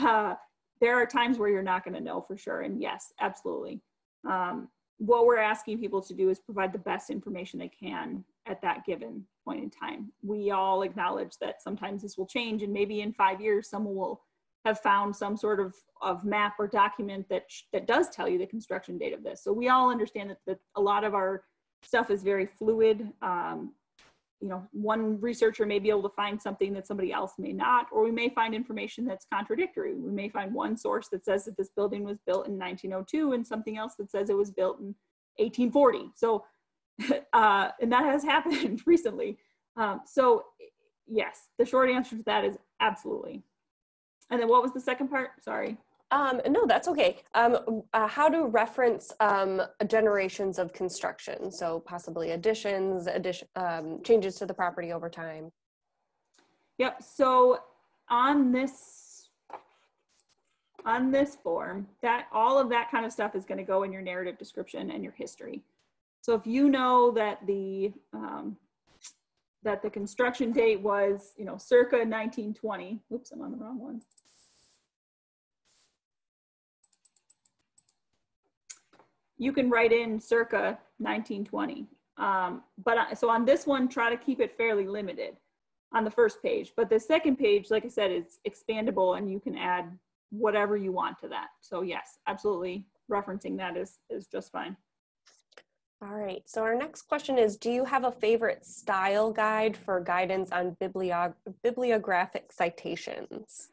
Uh, there are times where you're not going to know for sure. And yes, absolutely. Um, what we're asking people to do is provide the best information they can at that given point in time. We all acknowledge that sometimes this will change and maybe in five years someone will have found some sort of, of map or document that, that does tell you the construction date of this. So we all understand that, that a lot of our stuff is very fluid. Um, you know, one researcher may be able to find something that somebody else may not, or we may find information that's contradictory. We may find one source that says that this building was built in 1902 and something else that says it was built in 1840. So uh, and that has happened recently. Um, so yes, the short answer to that is absolutely. And then what was the second part? Sorry. Um, no, that's okay. Um, uh, how to reference um, generations of construction, so possibly additions, addition, um, changes to the property over time. Yep. So on this on this form, that all of that kind of stuff is going to go in your narrative description and your history. So if you know that the um, that the construction date was, you know, circa 1920. Oops, I'm on the wrong one. You can write in circa 1920. Um, but so on this one, try to keep it fairly limited on the first page. But the second page, like I said, is expandable and you can add whatever you want to that. So yes, absolutely referencing that is, is just fine. All right, so our next question is, do you have a favorite style guide for guidance on bibliog bibliographic citations?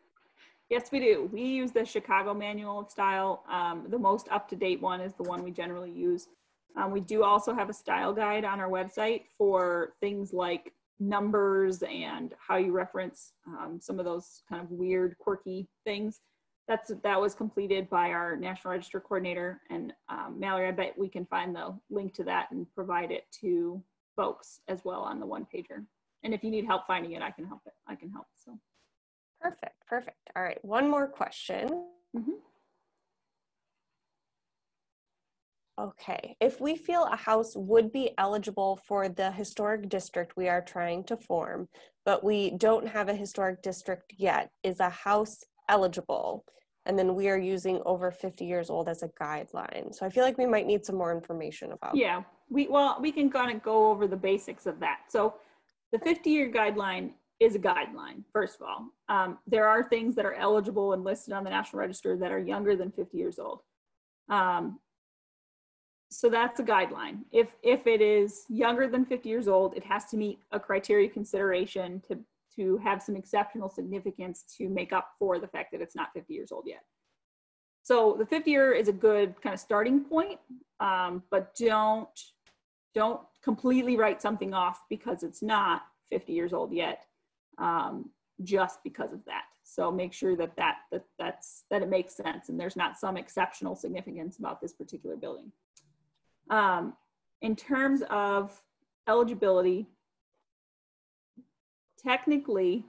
Yes, we do. We use the Chicago Manual of Style. Um, the most up-to-date one is the one we generally use. Um, we do also have a style guide on our website for things like numbers and how you reference um, some of those kind of weird, quirky things. That's that was completed by our National Register coordinator. And um, Mallory, I bet we can find the link to that and provide it to folks as well on the one pager. And if you need help finding it, I can help it. I can help. So perfect, perfect. All right, one more question. Mm -hmm. Okay, if we feel a house would be eligible for the historic district we are trying to form, but we don't have a historic district yet, is a house eligible? And then we are using over 50 years old as a guideline. So I feel like we might need some more information about Yeah, we well, we can kind of go over the basics of that. So the 50 year guideline is a guideline, first of all. Um, there are things that are eligible and listed on the National Register that are younger than 50 years old. Um, so that's a guideline. If if it is younger than 50 years old, it has to meet a criteria consideration to to have some exceptional significance to make up for the fact that it's not 50 years old yet. So the 50 year is a good kind of starting point, um, but don't don't completely write something off because it's not 50 years old yet, um, just because of that. So make sure that that that that's that it makes sense and there's not some exceptional significance about this particular building. Um, in terms of eligibility, technically,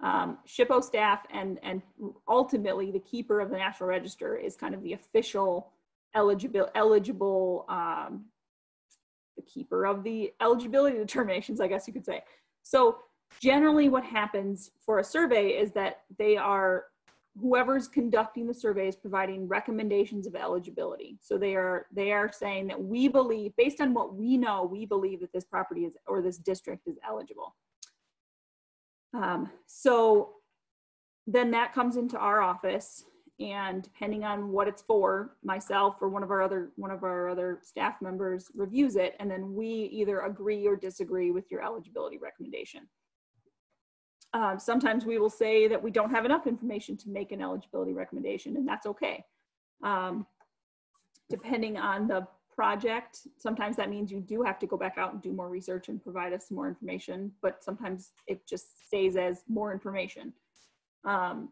um, SHPO staff and, and ultimately the keeper of the National Register is kind of the official eligible, eligible um, the keeper of the eligibility determinations, I guess you could say. So generally what happens for a survey is that they are whoever's conducting the survey is providing recommendations of eligibility. So they are they are saying that we believe, based on what we know, we believe that this property is or this district is eligible. Um, so then that comes into our office, and depending on what it's for, myself or one of our other one of our other staff members reviews it, and then we either agree or disagree with your eligibility recommendation. Um, sometimes we will say that we don't have enough information to make an eligibility recommendation, and that's okay. Um, depending on the project, sometimes that means you do have to go back out and do more research and provide us more information, but sometimes it just stays as more information. Um,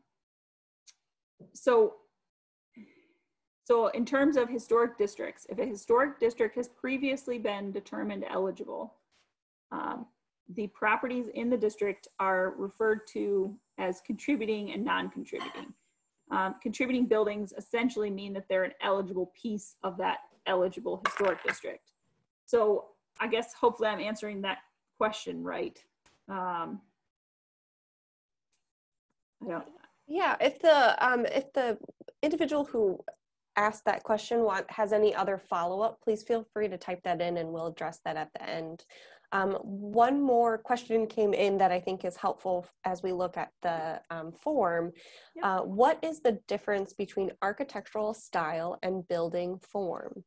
so, so in terms of historic districts, if a historic district has previously been determined eligible, um, the properties in the district are referred to as contributing and non-contributing. Um, contributing buildings essentially mean that they're an eligible piece of that eligible historic district. So I guess hopefully I'm answering that question right. Um, I don't. Yeah, if the um, if the individual who asked that question want, has any other follow up, please feel free to type that in and we'll address that at the end. Um, one more question came in that I think is helpful as we look at the um, form. Yep. Uh, what is the difference between architectural style and building form?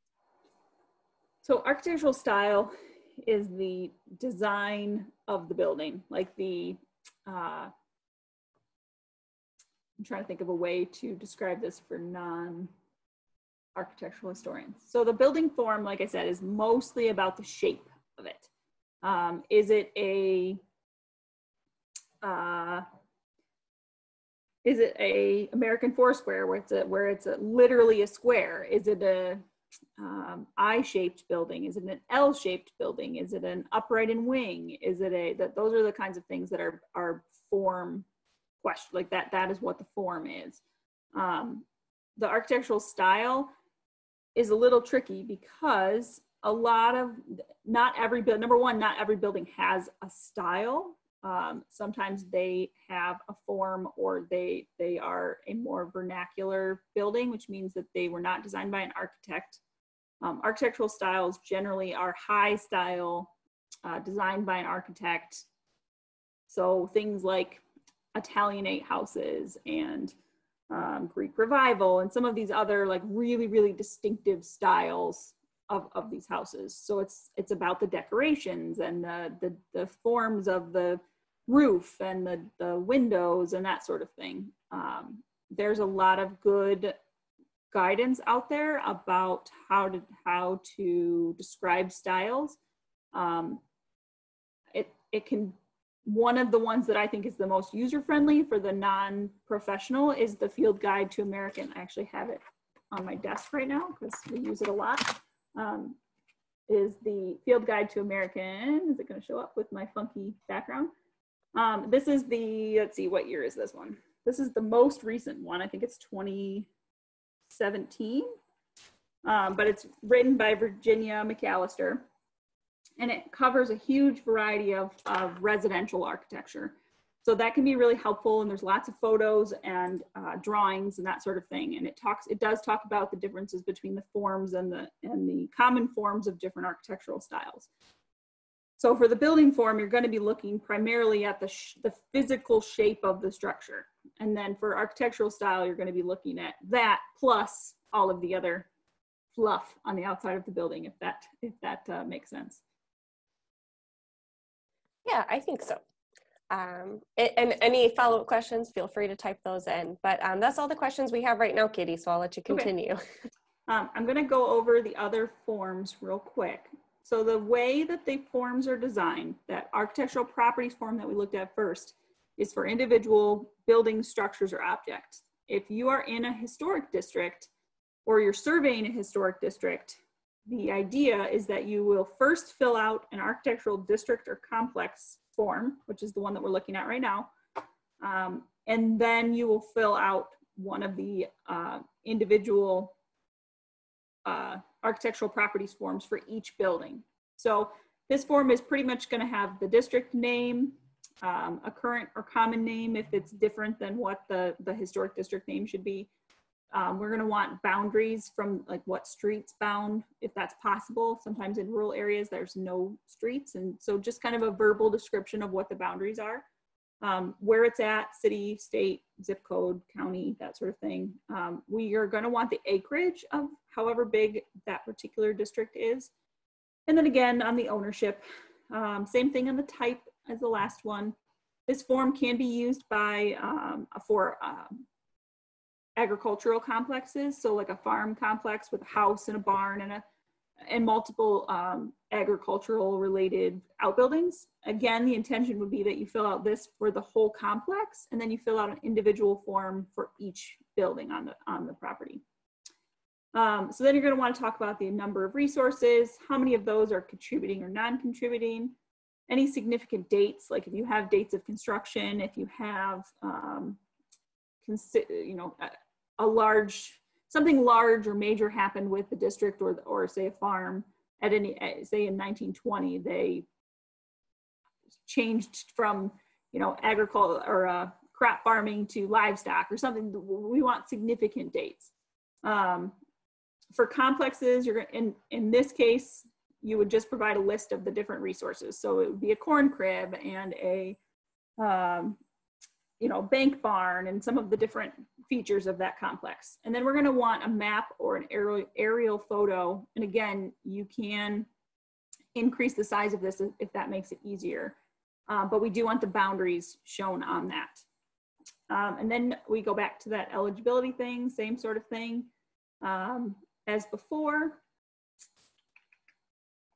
So architectural style is the design of the building, like the, uh, I'm trying to think of a way to describe this for non architectural historians. So the building form, like I said, is mostly about the shape of it. Um, is it a uh, is it a American Foursquare where it's a where it's a literally a square? Is it a um, I-shaped building? Is it an L-shaped building? Is it an upright and wing? Is it a that those are the kinds of things that are are form question like that. That is what the form is. Um, the architectural style is a little tricky because a lot of not every build number one not every building has a style. Um, sometimes they have a form or they they are a more vernacular building which means that they were not designed by an architect. Um, architectural styles generally are high style uh, designed by an architect. So things like italianate houses and um, greek revival and some of these other like really really distinctive styles of, of these houses. So it's it's about the decorations and the the, the forms of the roof and the, the windows and that sort of thing. Um, there's a lot of good guidance out there about how to how to describe styles. Um, it it can one of the ones that I think is the most user friendly for the non professional is the Field Guide to American. I actually have it on my desk right now because we use it a lot. Um, is the Field Guide to American. Is it going to show up with my funky background? Um, this is the, let's see, what year is this one? This is the most recent one. I think it's 2017. Um, but it's written by Virginia McAlester. And it covers a huge variety of, of residential architecture. So that can be really helpful. And there's lots of photos and uh, drawings and that sort of thing. And it talks, it does talk about the differences between the forms and the, and the common forms of different architectural styles. So for the building form, you're going to be looking primarily at the, the physical shape of the structure. And then for architectural style, you're going to be looking at that plus all of the other fluff on the outside of the building, if that, if that uh, makes sense. Yeah, I think so. Um, and any follow-up questions, feel free to type those in. But um, that's all the questions we have right now, Katie, so I'll let you continue. Okay. Um, I'm gonna go over the other forms real quick. So the way that the forms are designed, that architectural properties form that we looked at first, is for individual buildings, structures, or objects. If you are in a historic district or you're surveying a historic district, the idea is that you will first fill out an architectural district or complex form, which is the one that we're looking at right now. Um, and then you will fill out one of the uh, individual uh, architectural properties forms for each building. So this form is pretty much going to have the district name, um, a current or common name if it's different than what the, the historic district name should be. Um, we're going to want boundaries from like what streets bound, if that's possible. Sometimes in rural areas, there's no streets. And so just kind of a verbal description of what the boundaries are um, where it's at, city, state, zip code, county, that sort of thing. Um, we are going to want the acreage of however big that particular district is. And then again, on the ownership, um, same thing on the type as the last one. This form can be used by um, for um, agricultural complexes, so like a farm complex with a house and a barn and a and multiple um, agricultural related outbuildings. Again, the intention would be that you fill out this for the whole complex and then you fill out an individual form for each building on the, on the property. Um, so then you're gonna to want to talk about the number of resources, how many of those are contributing or non-contributing, any significant dates, like if you have dates of construction, if you have, um, you know, a, large something large or major happened with the district or, or say a farm at any, eh, say in 1920, they changed from, you know, agriculture or uh, crop farming to livestock or something. We want significant dates. Um, for complexes, you're in, in this case, you would just provide a list of the different resources. So it would be a corn crib and a, um, you know, bank barn and some of the different features of that complex. And then we're gonna want a map or an aerial, aerial photo. And again, you can increase the size of this if that makes it easier. Uh, but we do want the boundaries shown on that. Um, and then we go back to that eligibility thing, same sort of thing um, as before.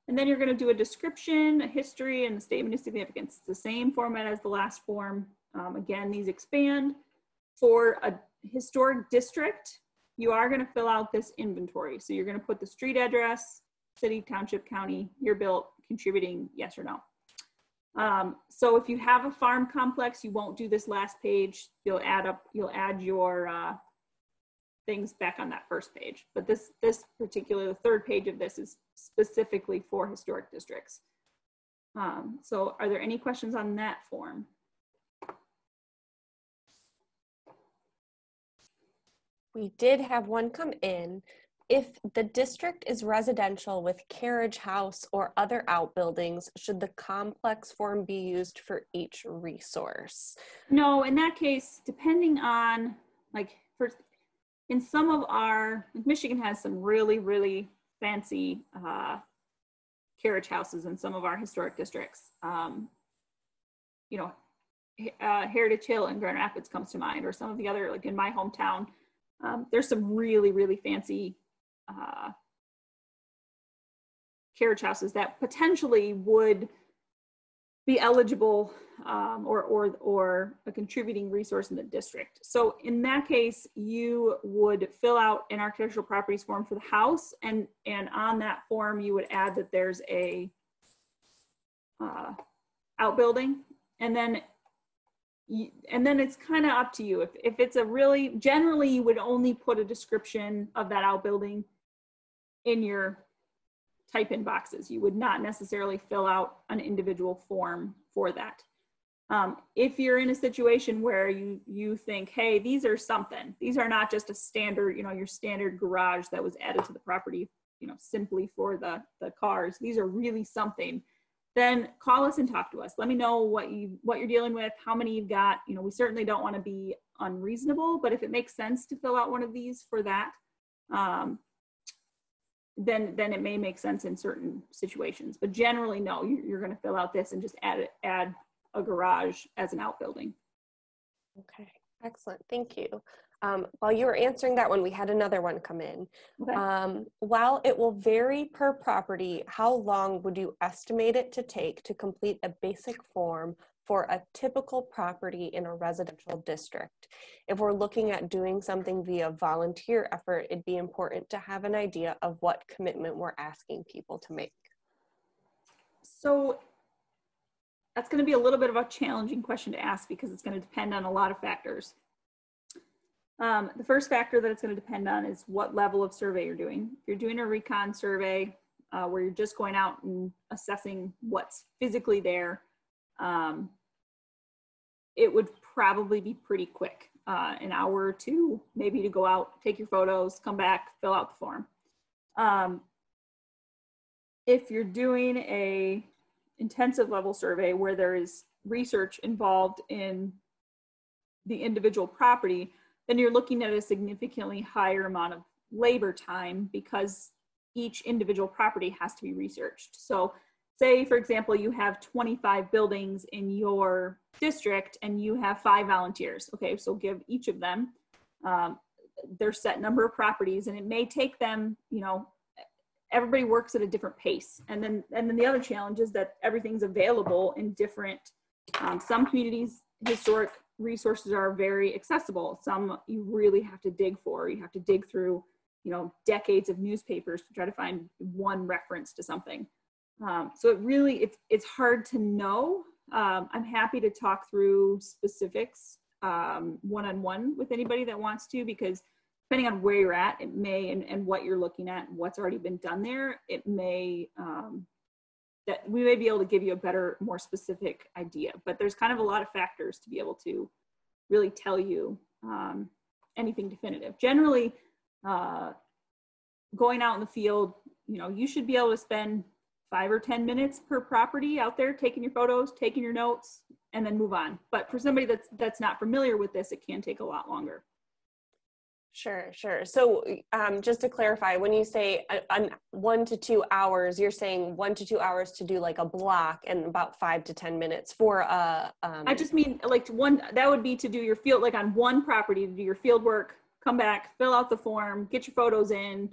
And then you're gonna do a description, a history, and the statement of significance. It's the same format as the last form. Um, again, these expand. For a historic district, you are going to fill out this inventory. So you're going to put the street address, city, township, county, year built, contributing, yes or no. Um, so if you have a farm complex, you won't do this last page. You'll add up, you'll add your uh, things back on that first page. But this, this particular, the third page of this is specifically for historic districts. Um, so are there any questions on that form? We did have one come in. If the district is residential with carriage house or other outbuildings, should the complex form be used for each resource? No, in that case, depending on like for in some of our like Michigan has some really really fancy uh, carriage houses in some of our historic districts. Um, you know, uh, Heritage Hill in Grand Rapids comes to mind, or some of the other, like in my hometown, um, there's some really, really fancy uh, carriage houses that potentially would be eligible um, or, or, or a contributing resource in the district. So in that case, you would fill out an architectural properties form for the house and, and on that form, you would add that there's a uh, outbuilding and then and then it's kind of up to you. If, if it's a really, generally you would only put a description of that outbuilding in your type in boxes. You would not necessarily fill out an individual form for that. Um, if you're in a situation where you you think, hey, these are something. These are not just a standard, you know, your standard garage that was added to the property, you know, simply for the the cars. These are really something. Then call us and talk to us. Let me know what you what you're dealing with, how many you've got. You know, we certainly don't want to be unreasonable, but if it makes sense to fill out one of these for that, um, then then it may make sense in certain situations. But generally, no, you're going to fill out this and just add add a garage as an outbuilding. Okay, excellent. Thank you. Um, while you were answering that one, we had another one come in. Okay. Um, while it will vary per property, how long would you estimate it to take to complete a basic form for a typical property in a residential district. If we're looking at doing something via volunteer effort, it'd be important to have an idea of what commitment we're asking people to make. So that's going to be a little bit of a challenging question to ask because it's going to depend on a lot of factors. Um, the first factor that it's going to depend on is what level of survey you're doing. If you're doing a recon survey uh, where you're just going out and assessing what's physically there, um, it would probably be pretty quick uh, an hour or two maybe to go out take your photos come back fill out the form um, if you're doing a intensive level survey where there is research involved in the individual property then you're looking at a significantly higher amount of labor time because each individual property has to be researched. So say for example you have 25 buildings in your district and you have five volunteers. Okay so give each of them um, their set number of properties and it may take them you know everybody works at a different pace. And then and then the other challenge is that everything's available in different um, some communities historic resources are very accessible. Some you really have to dig for. You have to dig through you know decades of newspapers to try to find one reference to something. Um, so it really, it's, it's hard to know. Um, I'm happy to talk through specifics um, one-on-one with anybody that wants to, because depending on where you're at, it may, and, and what you're looking at, what's already been done there, it may, um, that we may be able to give you a better, more specific idea. But there's kind of a lot of factors to be able to really tell you um, anything definitive. Generally, uh, going out in the field, you know, you should be able to spend five or 10 minutes per property out there, taking your photos, taking your notes, and then move on. But for somebody that's, that's not familiar with this, it can take a lot longer. Sure, sure. So um, just to clarify, when you say a, a one to two hours, you're saying one to two hours to do like a block and about five to 10 minutes for a. Um... I just mean like one, that would be to do your field, like on one property to do your field work, come back, fill out the form, get your photos in,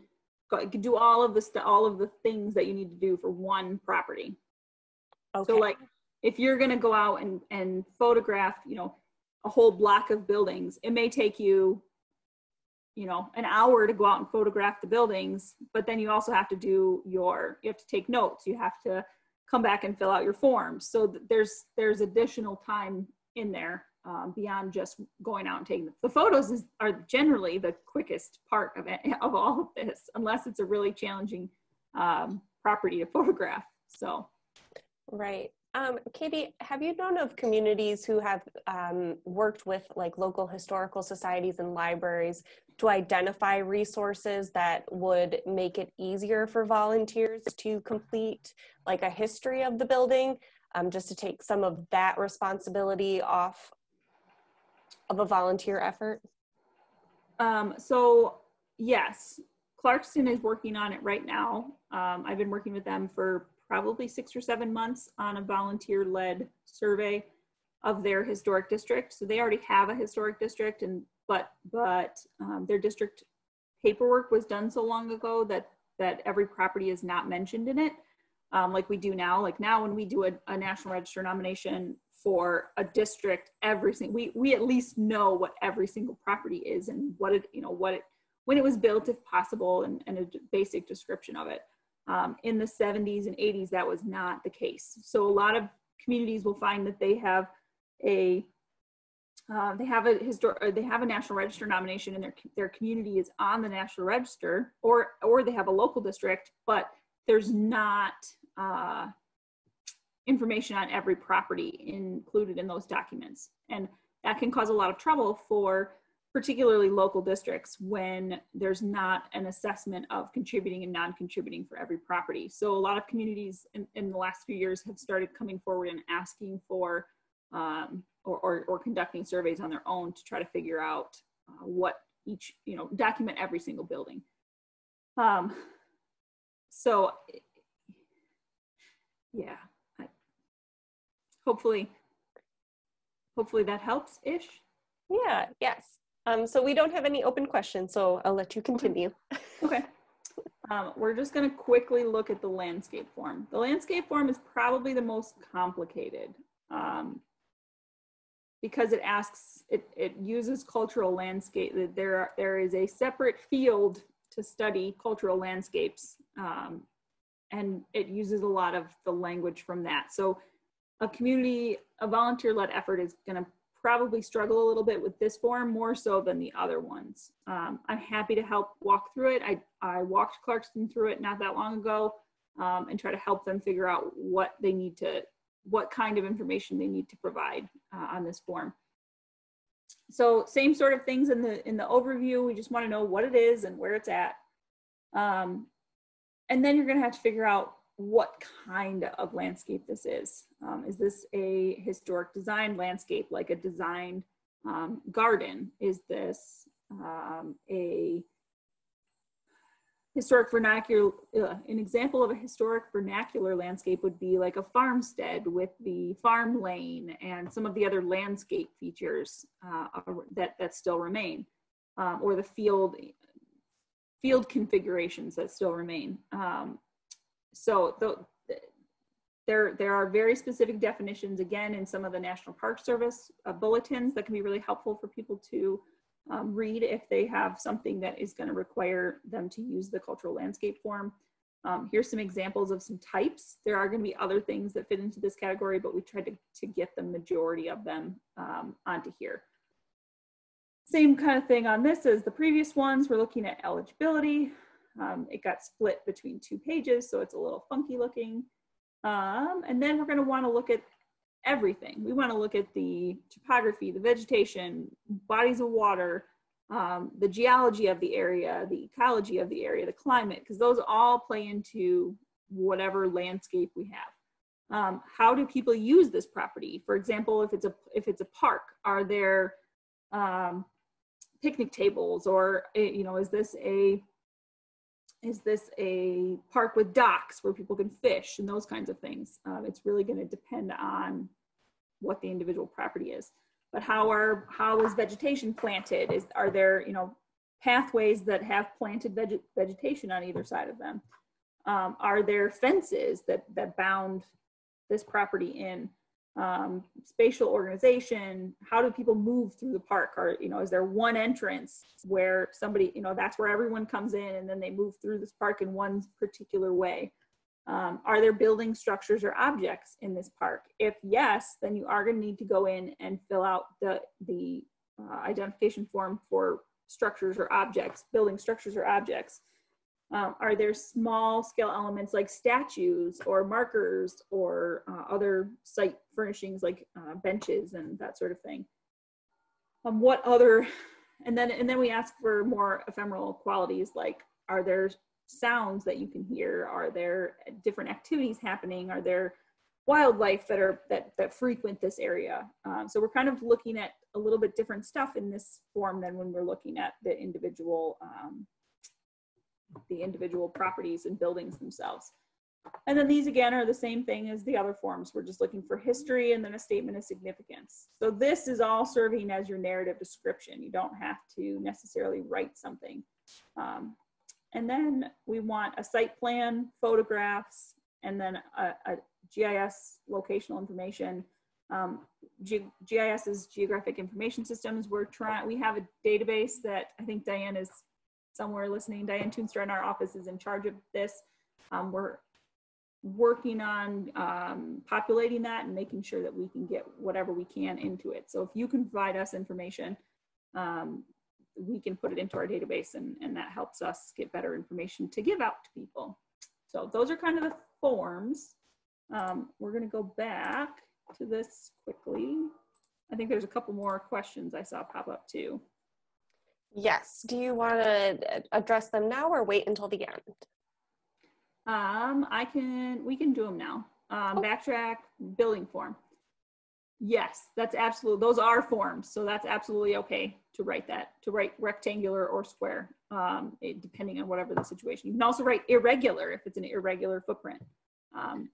do all of the all of the things that you need to do for one property. Okay. So like if you're going to go out and and photograph, you know, a whole block of buildings, it may take you you know an hour to go out and photograph the buildings but then you also have to do your you have to take notes. You have to come back and fill out your forms. So there's there's additional time in there um, beyond just going out and taking the, the photos is, are generally the quickest part of it of all of this unless it's a really challenging um, property to photograph. So right um, Katie, have you known of communities who have um, worked with like local historical societies and libraries to identify resources that would make it easier for volunteers to complete like a history of the building, um, just to take some of that responsibility off of a volunteer effort? Um, so yes, Clarkston is working on it right now. Um, I've been working with them for probably six or seven months on a volunteer-led survey of their historic district. So they already have a historic district, and but but um, their district paperwork was done so long ago that that every property is not mentioned in it, um, like we do now. Like now, when we do a, a national register nomination for a district, every single we we at least know what every single property is and what it you know what it when it was built, if possible, and, and a basic description of it. Um, in the 70s and 80s, that was not the case. So a lot of communities will find that they have a uh, they have a historic they have a national register nomination and their their community is on the national register or or they have a local district but there's not uh, information on every property included in those documents and that can cause a lot of trouble for particularly local districts when there's not an assessment of contributing and non-contributing for every property. So a lot of communities in, in the last few years have started coming forward and asking for um, or, or, or, conducting surveys on their own to try to figure out uh, what each, you know, document every single building. Um, so yeah, I, hopefully, hopefully that helps ish. Yeah, yes. Um, so we don't have any open questions, so I'll let you continue. Okay. Um, we're just going to quickly look at the landscape form. The landscape form is probably the most complicated um, because it asks, it, it uses cultural landscape. There, are, there is a separate field to study cultural landscapes um, and it uses a lot of the language from that. So a community, a volunteer-led effort is going to probably struggle a little bit with this form more so than the other ones. Um, I'm happy to help walk through it. I, I walked Clarkston through it not that long ago um, and try to help them figure out what they need to, what kind of information they need to provide uh, on this form. So same sort of things in the, in the overview. We just want to know what it is and where it's at. Um, and then you're going to have to figure out what kind of landscape this is. Um, is this a historic design landscape, like a designed um, garden? Is this um, a historic vernacular, uh, an example of a historic vernacular landscape would be like a farmstead with the farm lane and some of the other landscape features uh, that, that still remain, um, or the field field configurations that still remain. So the, there, there are very specific definitions, again, in some of the National Park Service uh, bulletins that can be really helpful for people to um, read if they have something that is going to require them to use the cultural landscape form. Um, here's some examples of some types. There are going to be other things that fit into this category, but we tried to, to get the majority of them um, onto here. Same kind of thing on this as the previous ones. We're looking at eligibility. Um, it got split between two pages, so it's a little funky looking. Um, and then we're going to want to look at everything. We want to look at the topography, the vegetation, bodies of water, um, the geology of the area, the ecology of the area, the climate, because those all play into whatever landscape we have. Um, how do people use this property? For example, if it's a if it's a park, are there um, picnic tables, or eh, you know, is this a is this a park with docks where people can fish and those kinds of things? Um, it's really going to depend on what the individual property is. But how are how is vegetation planted? Is are there you know pathways that have planted veg vegetation on either side of them? Um, are there fences that that bound this property in? Um, spatial organization how do people move through the park? Or you know is there one entrance where somebody you know that's where everyone comes in and then they move through this park in one particular way? Um, are there building structures or objects in this park? If yes then you are going to need to go in and fill out the the uh, identification form for structures or objects building structures or objects um, are there small scale elements like statues or markers or uh, other site furnishings like uh, benches and that sort of thing? Um, what other, and then, and then we ask for more ephemeral qualities like, are there sounds that you can hear? Are there different activities happening? Are there wildlife that are that that frequent this area um, so we're kind of looking at a little bit different stuff in this form than when we're looking at the individual um, the individual properties and buildings themselves. And then these again are the same thing as the other forms. We're just looking for history and then a statement of significance. So this is all serving as your narrative description. You don't have to necessarily write something. Um, and then we want a site plan, photographs, and then a, a GIS locational information. Um, G GIS is Geographic Information Systems. We're trying, we have a database that I think Diane is somewhere listening. Diane Tuinstra in our office is in charge of this. Um, we're working on um, populating that and making sure that we can get whatever we can into it. So if you can provide us information, um, we can put it into our database and, and that helps us get better information to give out to people. So those are kind of the forms. Um, we're gonna go back to this quickly. I think there's a couple more questions I saw pop up too. Yes. Do you want to address them now or wait until the end? Um, I can, we can do them now. Um, backtrack billing form. Yes, that's absolutely, those are forms. So that's absolutely okay to write that, to write rectangular or square, um, it, depending on whatever the situation. You can also write irregular if it's an irregular footprint. Um,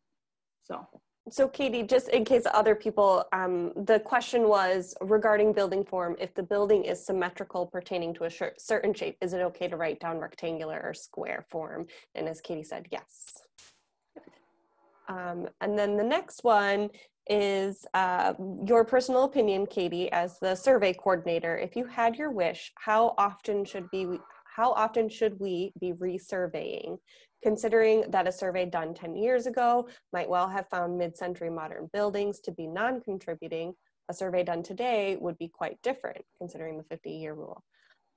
so. So Katie, just in case other people, um, the question was regarding building form, if the building is symmetrical pertaining to a certain shape, is it okay to write down rectangular or square form? And as Katie said, yes. Um, and then the next one is uh, your personal opinion, Katie, as the survey coordinator. If you had your wish, how often should be how often should we be resurveying? Considering that a survey done 10 years ago might well have found mid-century modern buildings to be non-contributing, a survey done today would be quite different considering the 50-year rule.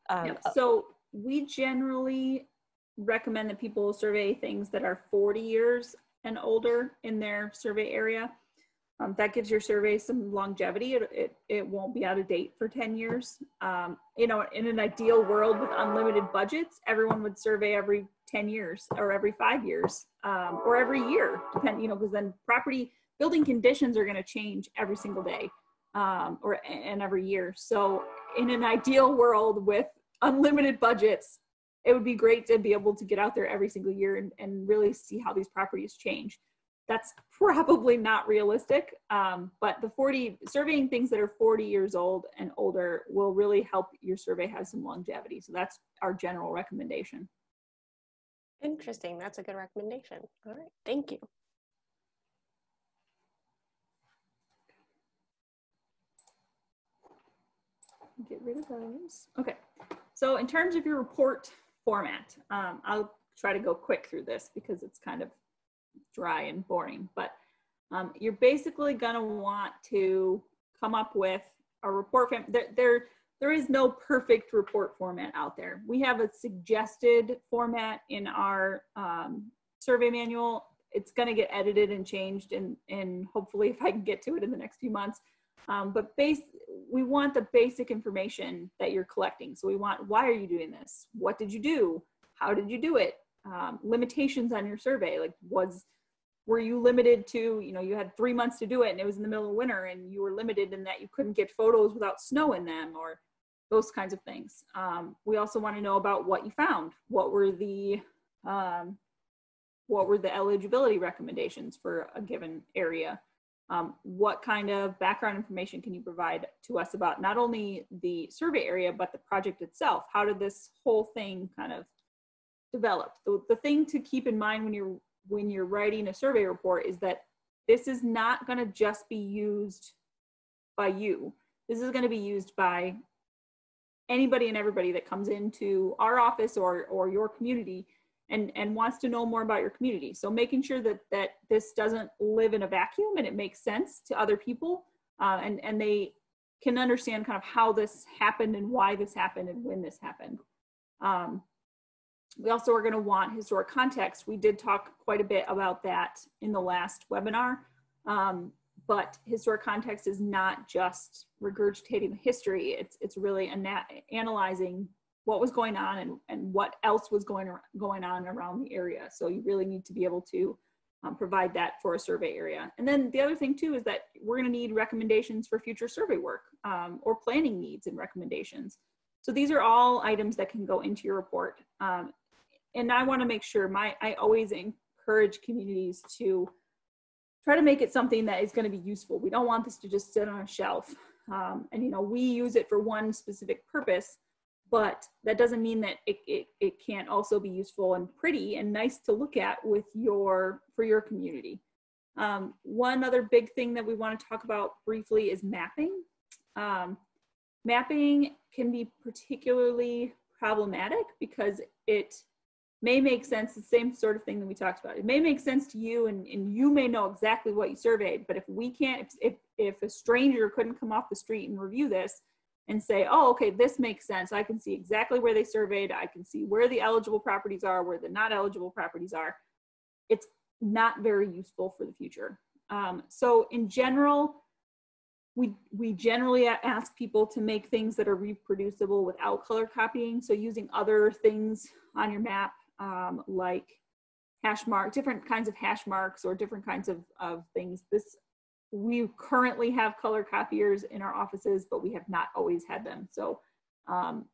Um, yeah, so we generally recommend that people survey things that are 40 years and older in their survey area. Um, that gives your survey some longevity. It, it, it, won't be out of date for 10 years. Um, you know, in an ideal world with unlimited budgets, everyone would survey every 10 years or every five years um, or every year, depend, you know, because then property building conditions are going to change every single day um, or and every year. So in an ideal world with unlimited budgets, it would be great to be able to get out there every single year and, and really see how these properties change that's probably not realistic. Um, but the 40 surveying things that are 40 years old and older will really help your survey have some longevity. So that's our general recommendation. Interesting. That's a good recommendation. All right. Thank you. Get rid of those. Okay. So in terms of your report format, um, I'll try to go quick through this because it's kind of dry and boring, but um, you're basically gonna want to come up with a report. Form. There, there, there is no perfect report format out there. We have a suggested format in our um, survey manual. It's gonna get edited and changed and, and hopefully if I can get to it in the next few months. Um, but base, we want the basic information that you're collecting. So we want, why are you doing this? What did you do? How did you do it? Um, limitations on your survey? Like was were you limited to you know you had three months to do it and it was in the middle of winter and you were limited in that you couldn't get photos without snow in them or those kinds of things? Um, we also want to know about what you found. What were the um, what were the eligibility recommendations for a given area? Um, what kind of background information can you provide to us about not only the survey area but the project itself? How did this whole thing kind of developed. The, the thing to keep in mind when you're when you're writing a survey report is that this is not going to just be used by you. This is going to be used by anybody and everybody that comes into our office or or your community and and wants to know more about your community. So making sure that that this doesn't live in a vacuum and it makes sense to other people uh, and and they can understand kind of how this happened and why this happened and when this happened. Um, we also are going to want historic context. We did talk quite a bit about that in the last webinar, um, but historic context is not just regurgitating the history. It's, it's really analyzing what was going on and, and what else was going, going on around the area. So you really need to be able to um, provide that for a survey area. And then the other thing too is that we're gonna need recommendations for future survey work um, or planning needs and recommendations. So these are all items that can go into your report. Um, and I want to make sure my, I always encourage communities to try to make it something that is going to be useful. We don't want this to just sit on a shelf. Um, and, you know, we use it for one specific purpose, but that doesn't mean that it, it, it can't also be useful and pretty and nice to look at with your, for your community. Um, one other big thing that we want to talk about briefly is mapping. Um, mapping can be particularly problematic because it may make sense, the same sort of thing that we talked about. It may make sense to you and, and you may know exactly what you surveyed, but if we can't, if, if, if a stranger couldn't come off the street and review this and say, oh, okay, this makes sense. I can see exactly where they surveyed. I can see where the eligible properties are, where the not eligible properties are. It's not very useful for the future. Um, so in general, we, we generally ask people to make things that are reproducible without color copying. So using other things on your map, um, like hash mark, different kinds of hash marks or different kinds of, of things. This, we currently have color copiers in our offices, but we have not always had them. So um,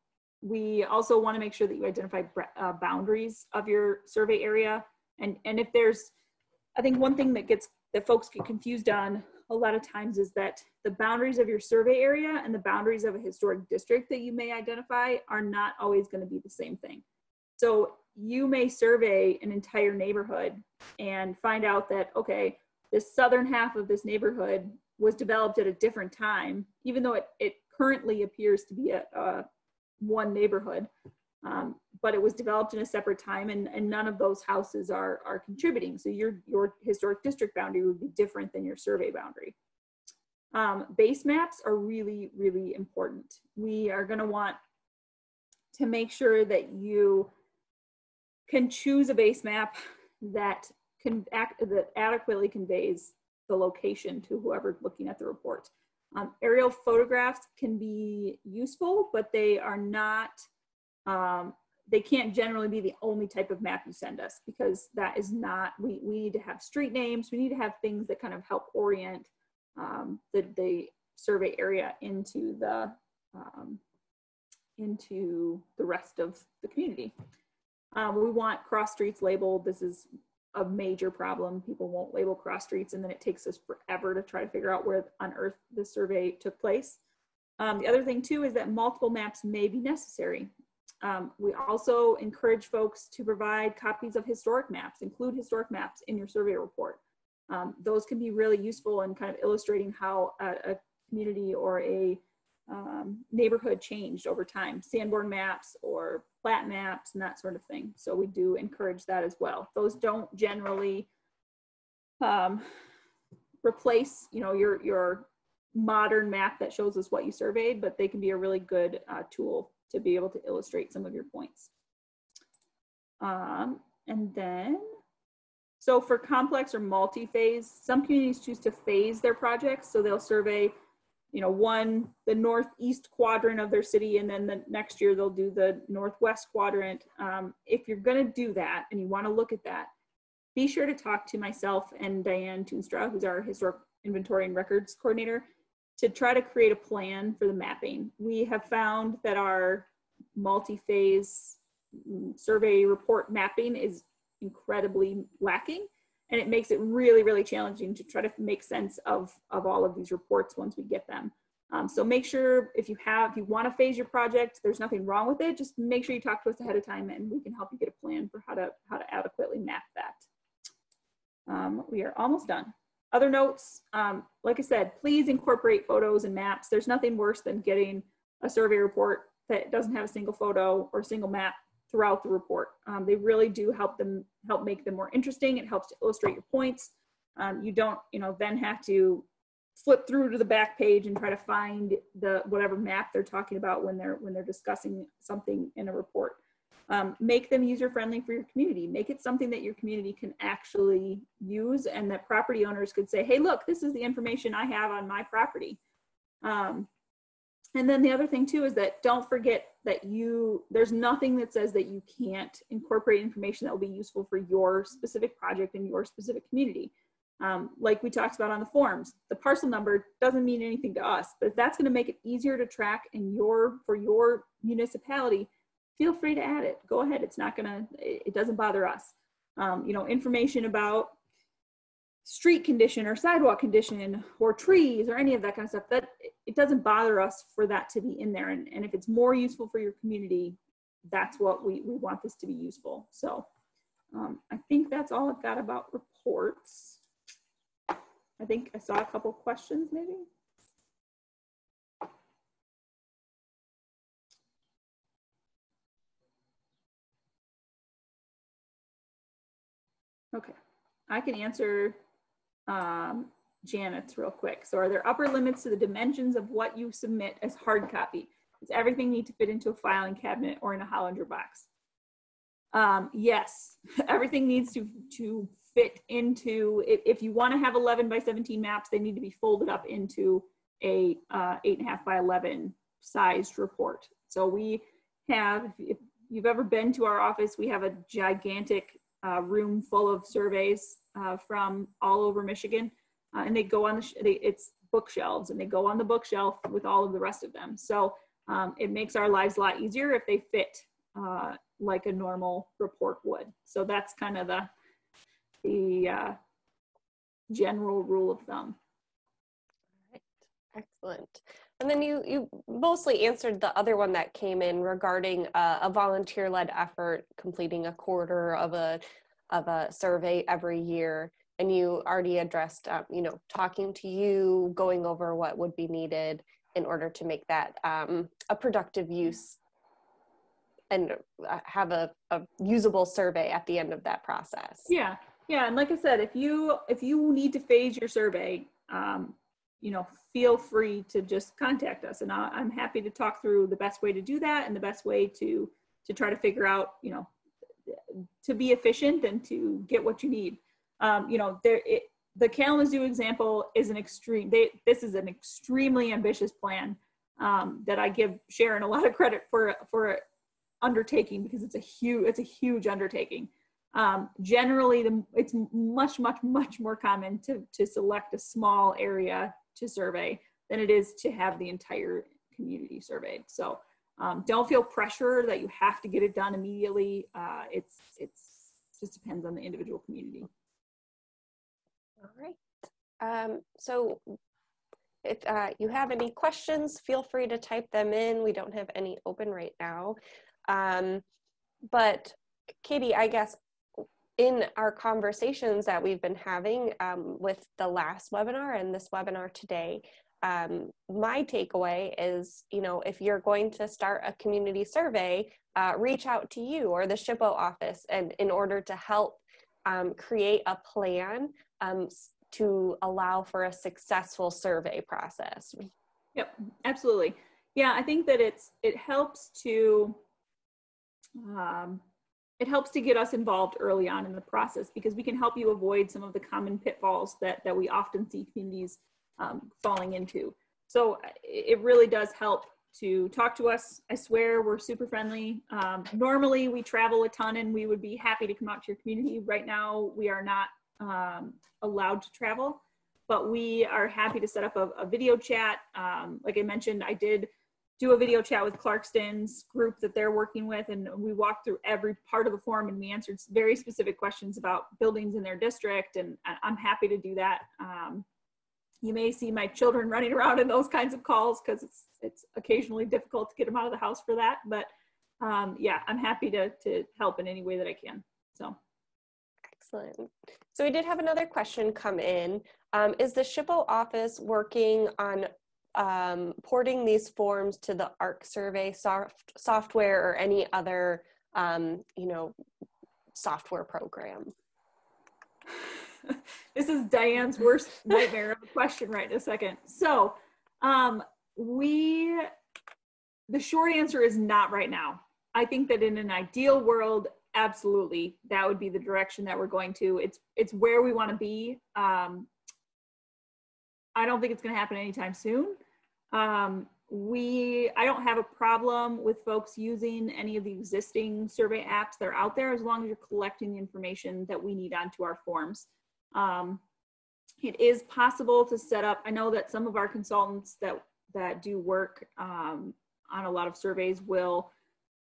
we also wanna make sure that you identify uh, boundaries of your survey area. And, and if there's, I think one thing that gets, that folks get confused on a lot of times is that the boundaries of your survey area and the boundaries of a historic district that you may identify are not always gonna be the same thing. So you may survey an entire neighborhood and find out that, okay, this southern half of this neighborhood was developed at a different time, even though it, it currently appears to be a, a one neighborhood. Um, but it was developed in a separate time and, and none of those houses are, are contributing. So your, your historic district boundary would be different than your survey boundary. Um, base maps are really, really important. We are gonna want to make sure that you can choose a base map that can act, that adequately conveys the location to whoever's looking at the report. Um, aerial photographs can be useful, but they are not um, they can't generally be the only type of map you send us because that is not, we, we need to have street names, we need to have things that kind of help orient um, the, the survey area into the, um, into the rest of the community. Um, we want cross streets labeled. This is a major problem. People won't label cross streets and then it takes us forever to try to figure out where on earth the survey took place. Um, the other thing too is that multiple maps may be necessary. Um, we also encourage folks to provide copies of historic maps, include historic maps in your survey report. Um, those can be really useful in kind of illustrating how a, a community or a um, neighborhood changed over time, Sanborn maps or plat maps and that sort of thing. So we do encourage that as well. Those don't generally um, replace, you know, your, your modern map that shows us what you surveyed, but they can be a really good uh, tool to be able to illustrate some of your points. Um, and then, so for complex or multi-phase, some communities choose to phase their projects. So they'll survey, you know, one, the northeast quadrant of their city, and then the next year they'll do the northwest quadrant. Um, if you're gonna do that and you wanna look at that, be sure to talk to myself and Diane Tuinstra, who's our historic inventory and records coordinator, to try to create a plan for the mapping. We have found that our multi-phase survey report mapping is incredibly lacking and it makes it really, really challenging to try to make sense of, of all of these reports once we get them. Um, so make sure if you have, if you want to phase your project, there's nothing wrong with it. Just make sure you talk to us ahead of time and we can help you get a plan for how to, how to adequately map that. Um, we are almost done. Other notes, um, like I said, please incorporate photos and maps. There's nothing worse than getting a survey report that doesn't have a single photo or single map throughout the report. Um, they really do help them help make them more interesting. It helps to illustrate your points. Um, you don't, you know, then have to flip through to the back page and try to find the whatever map they're talking about when they're when they're discussing something in a report. Um, make them user friendly for your community. Make it something that your community can actually use and that property owners could say, hey, look, this is the information I have on my property. Um, and then the other thing too is that don't forget that you, there's nothing that says that you can't incorporate information that will be useful for your specific project and your specific community. Um, like we talked about on the forms, the parcel number doesn't mean anything to us, but if that's gonna make it easier to track in your, for your municipality, feel free to add it. Go ahead. It's not gonna, it, it doesn't bother us. Um, you know, information about street condition or sidewalk condition or trees or any of that kind of stuff that it doesn't bother us for that to be in there. And, and if it's more useful for your community that's what we, we want this to be useful. So um, i think that's all i've got about reports. I think i saw a couple questions maybe? Okay. I can answer um, Janet's real quick. So are there upper limits to the dimensions of what you submit as hard copy? Does everything need to fit into a filing cabinet or in a Hollinger box? Um, yes, everything needs to, to fit into, if, if you wanna have 11 by 17 maps, they need to be folded up into a uh, eight and a half by 11 sized report. So we have, if you've ever been to our office, we have a gigantic uh, room full of surveys uh, from all over Michigan, uh, and they go on the they, it's bookshelves, and they go on the bookshelf with all of the rest of them. So um, it makes our lives a lot easier if they fit uh, like a normal report would. So that's kind of the the uh, general rule of thumb. Right. Excellent. And then you you mostly answered the other one that came in regarding uh, a volunteer-led effort completing a quarter of a of a survey every year. And you already addressed, um, you know, talking to you, going over what would be needed in order to make that um, a productive use and uh, have a, a usable survey at the end of that process. Yeah, yeah, and like I said, if you if you need to phase your survey, um, you know, feel free to just contact us, and I, I'm happy to talk through the best way to do that and the best way to to try to figure out, you know, to be efficient and to get what you need. Um, you know, there it, the Kalamazoo example is an extreme. They, this is an extremely ambitious plan um, that I give Sharon a lot of credit for for undertaking because it's a huge it's a huge undertaking. Um, generally, the, it's much much much more common to to select a small area to survey than it is to have the entire community surveyed. So um, don't feel pressure that you have to get it done immediately. Uh, it's it's just depends on the individual community. All right. Um, so if uh, you have any questions, feel free to type them in. We don't have any open right now. Um, but Katie, I guess in our conversations that we've been having um, with the last webinar and this webinar today, um, my takeaway is, you know, if you're going to start a community survey, uh, reach out to you or the SHPO office and in order to help um, create a plan um, to allow for a successful survey process. Yep, absolutely. Yeah, I think that it's it helps to um, it helps to get us involved early on in the process because we can help you avoid some of the common pitfalls that that we often see communities um, falling into. So it really does help to talk to us. I swear we're super friendly. Um, normally we travel a ton and we would be happy to come out to your community. Right now we are not um, allowed to travel, but we are happy to set up a, a video chat. Um, like I mentioned, I did do a video chat with Clarkston's group that they're working with and we walked through every part of the form and we answered very specific questions about buildings in their district and I'm happy to do that. Um, you may see my children running around in those kinds of calls because it's it's occasionally difficult to get them out of the house for that. But um, yeah, I'm happy to to help in any way that I can. So excellent. So we did have another question come in. Um, is the SHPO office working on um, porting these forms to the ARC survey soft, software or any other, um, you know, software program? this is Diane's worst nightmare of a question right in a second. So, um, we, the short answer is not right now. I think that in an ideal world, absolutely, that would be the direction that we're going to. It's it's where we want to be. Um, I don't think it's going to happen anytime soon. Um, we, I don't have a problem with folks using any of the existing survey apps that are out there as long as you're collecting the information that we need onto our forms. Um, it is possible to set up, I know that some of our consultants that, that do work um, on a lot of surveys will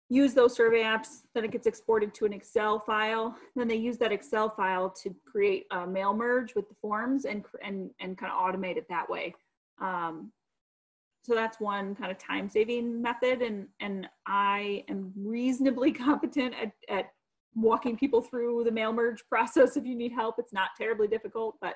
use those survey apps. Then it gets exported to an Excel file. Then they use that Excel file to create a mail merge with the forms and and and kind of automate it that way. Um, so that's one kind of time saving method, and and I am reasonably competent at at walking people through the mail merge process. If you need help, it's not terribly difficult, but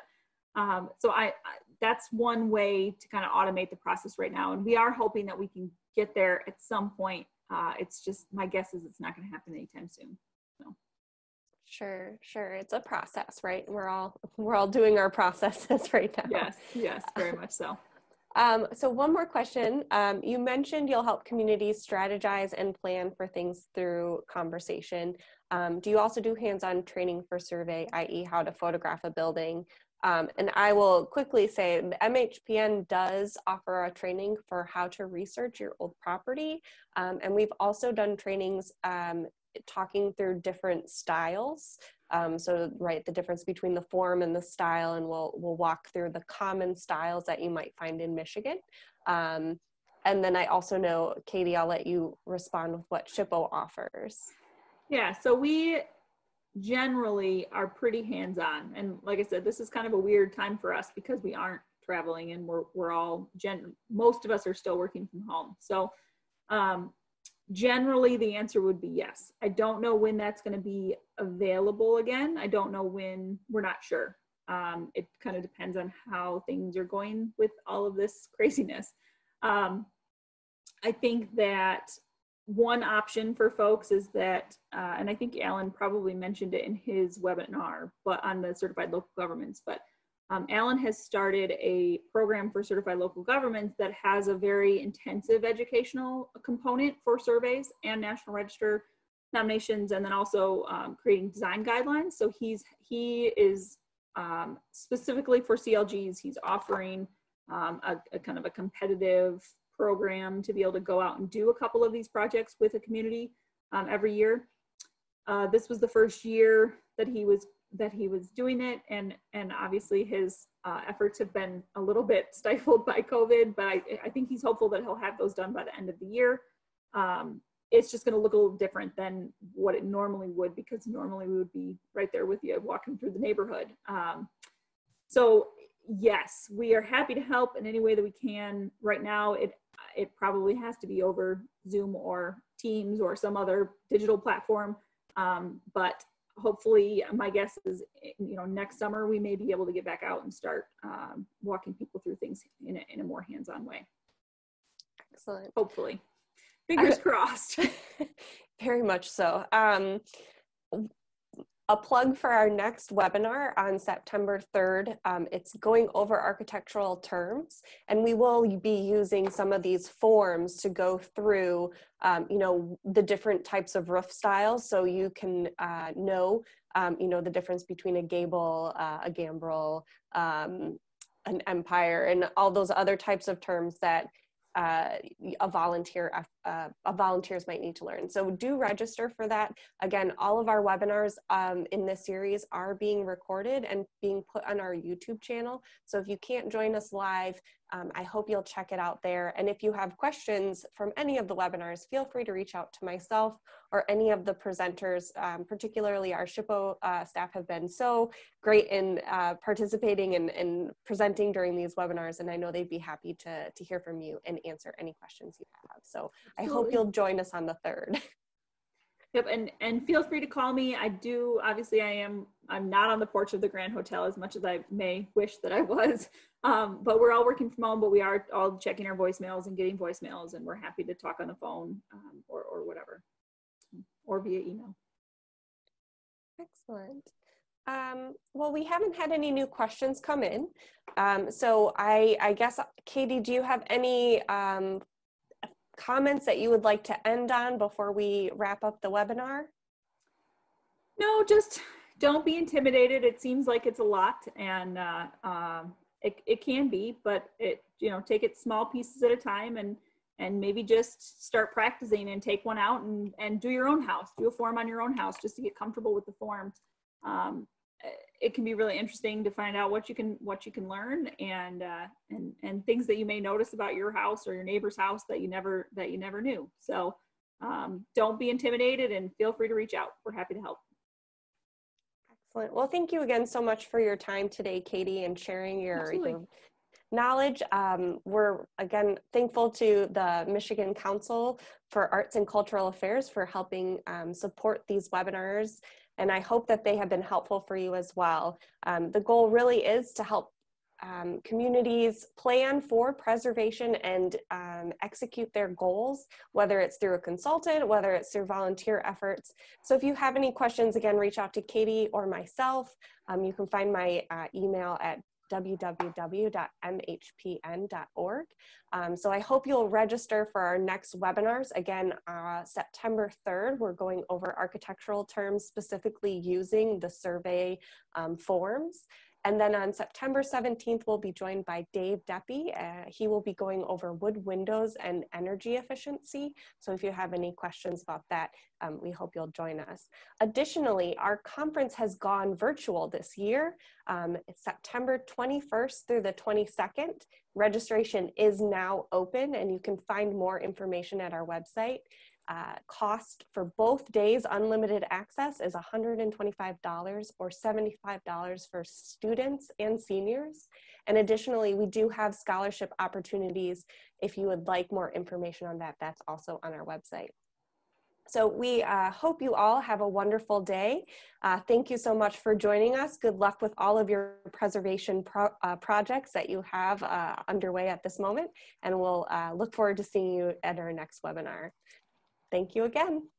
um, so I, I that's one way to kind of automate the process right now, and we are hoping that we can get there at some point uh, it's just my guess is it's not going to happen anytime soon. So. Sure, sure. It's a process, right? We're all we're all doing our processes right now. Yes, yes, very much so. Um, so one more question. Um, you mentioned you'll help communities strategize and plan for things through conversation. Um, do you also do hands-on training for survey, i.e. how to photograph a building, um, and I will quickly say MHPN does offer a training for how to research your old property. Um, and we've also done trainings um, talking through different styles. Um, so, right, the difference between the form and the style, and we'll, we'll walk through the common styles that you might find in Michigan. Um, and then I also know, Katie, I'll let you respond with what SHPO offers. Yeah, so we generally are pretty hands-on. And like I said, this is kind of a weird time for us because we aren't traveling and we're, we're all, gen most of us are still working from home. So um, generally the answer would be yes. I don't know when that's going to be available again. I don't know when, we're not sure. Um, it kind of depends on how things are going with all of this craziness. Um, I think that one option for folks is that, uh, and I think Alan probably mentioned it in his webinar, but on the certified local governments, but um, Alan has started a program for certified local governments that has a very intensive educational component for surveys and National Register nominations, and then also um, creating design guidelines. So he's he is um, specifically for CLGs. He's offering um, a, a, kind of a competitive program to be able to go out and do a couple of these projects with a community um, every year. Uh, this was the first year that he was that he was doing it, and and obviously his uh, efforts have been a little bit stifled by COVID. But I, I think he's hopeful that he'll have those done by the end of the year. Um, it's just going to look a little different than what it normally would because normally we would be right there with you walking through the neighborhood. Um, so yes, we are happy to help in any way that we can. Right now, it it probably has to be over Zoom or Teams or some other digital platform. Um, but hopefully, my guess is, you know, next summer we may be able to get back out and start um, walking people through things in a, in a more hands-on way. Excellent. Hopefully, fingers crossed. Very much so. Um, a plug for our next webinar on September 3rd. Um, it's going over architectural terms, and we will be using some of these forms to go through, um, you know, the different types of roof styles, so you can uh, know, um, you know, the difference between a gable, uh, a gambrel, um, an empire, and all those other types of terms that uh, a volunteer uh, volunteers might need to learn. So do register for that. Again, all of our webinars um, in this series are being recorded and being put on our YouTube channel. So if you can't join us live, um, I hope you'll check it out there. And if you have questions from any of the webinars, feel free to reach out to myself or any of the presenters, um, particularly our SHPO uh, staff have been so great in uh, participating and, and presenting during these webinars. And I know they'd be happy to, to hear from you and answer any questions you have. So I hope you'll join us on the third. Yep, and and feel free to call me. I do obviously I am I'm not on the porch of the Grand Hotel as much as I may wish that I was. Um, but we're all working from home, but we are all checking our voicemails and getting voicemails, and we're happy to talk on the phone um, or or whatever, or via email. Excellent. Um, well, we haven't had any new questions come in. Um, so I, I guess, Katie, do you have any um, comments that you would like to end on before we wrap up the webinar? No, just don't be intimidated. It seems like it's a lot and uh, um, it, it can be, but it, you know, take it small pieces at a time and, and maybe just start practicing and take one out and, and do your own house, do a form on your own house just to get comfortable with the forms. Um, it can be really interesting to find out what you can what you can learn and uh, and and things that you may notice about your house or your neighbor's house that you never that you never knew. So um, don't be intimidated and feel free to reach out. We're happy to help. Excellent. Well, thank you again so much for your time today, Katie, and sharing your, your knowledge. Um, we're again thankful to the Michigan Council for Arts and Cultural Affairs for helping um, support these webinars. And I hope that they have been helpful for you as well. Um, the goal really is to help um, communities plan for preservation and um, execute their goals, whether it's through a consultant, whether it's through volunteer efforts. So if you have any questions, again, reach out to Katie or myself. Um, you can find my uh, email at www.mhpn.org. Um, so I hope you'll register for our next webinars. Again, uh, September 3rd, we're going over architectural terms specifically using the survey um, forms. And then on September 17th, we'll be joined by Dave Deppy. Uh, he will be going over wood windows and energy efficiency. So if you have any questions about that, um, we hope you'll join us. Additionally, our conference has gone virtual this year. Um, it's September 21st through the 22nd. Registration is now open and you can find more information at our website uh, cost for both days unlimited access is $125 or $75 for students and seniors. And additionally, we do have scholarship opportunities. If you would like more information on that, that's also on our website. So we uh, hope you all have a wonderful day. Uh, thank you so much for joining us. Good luck with all of your preservation pro uh, projects that you have uh, underway at this moment. And we'll uh, look forward to seeing you at our next webinar. Thank you again.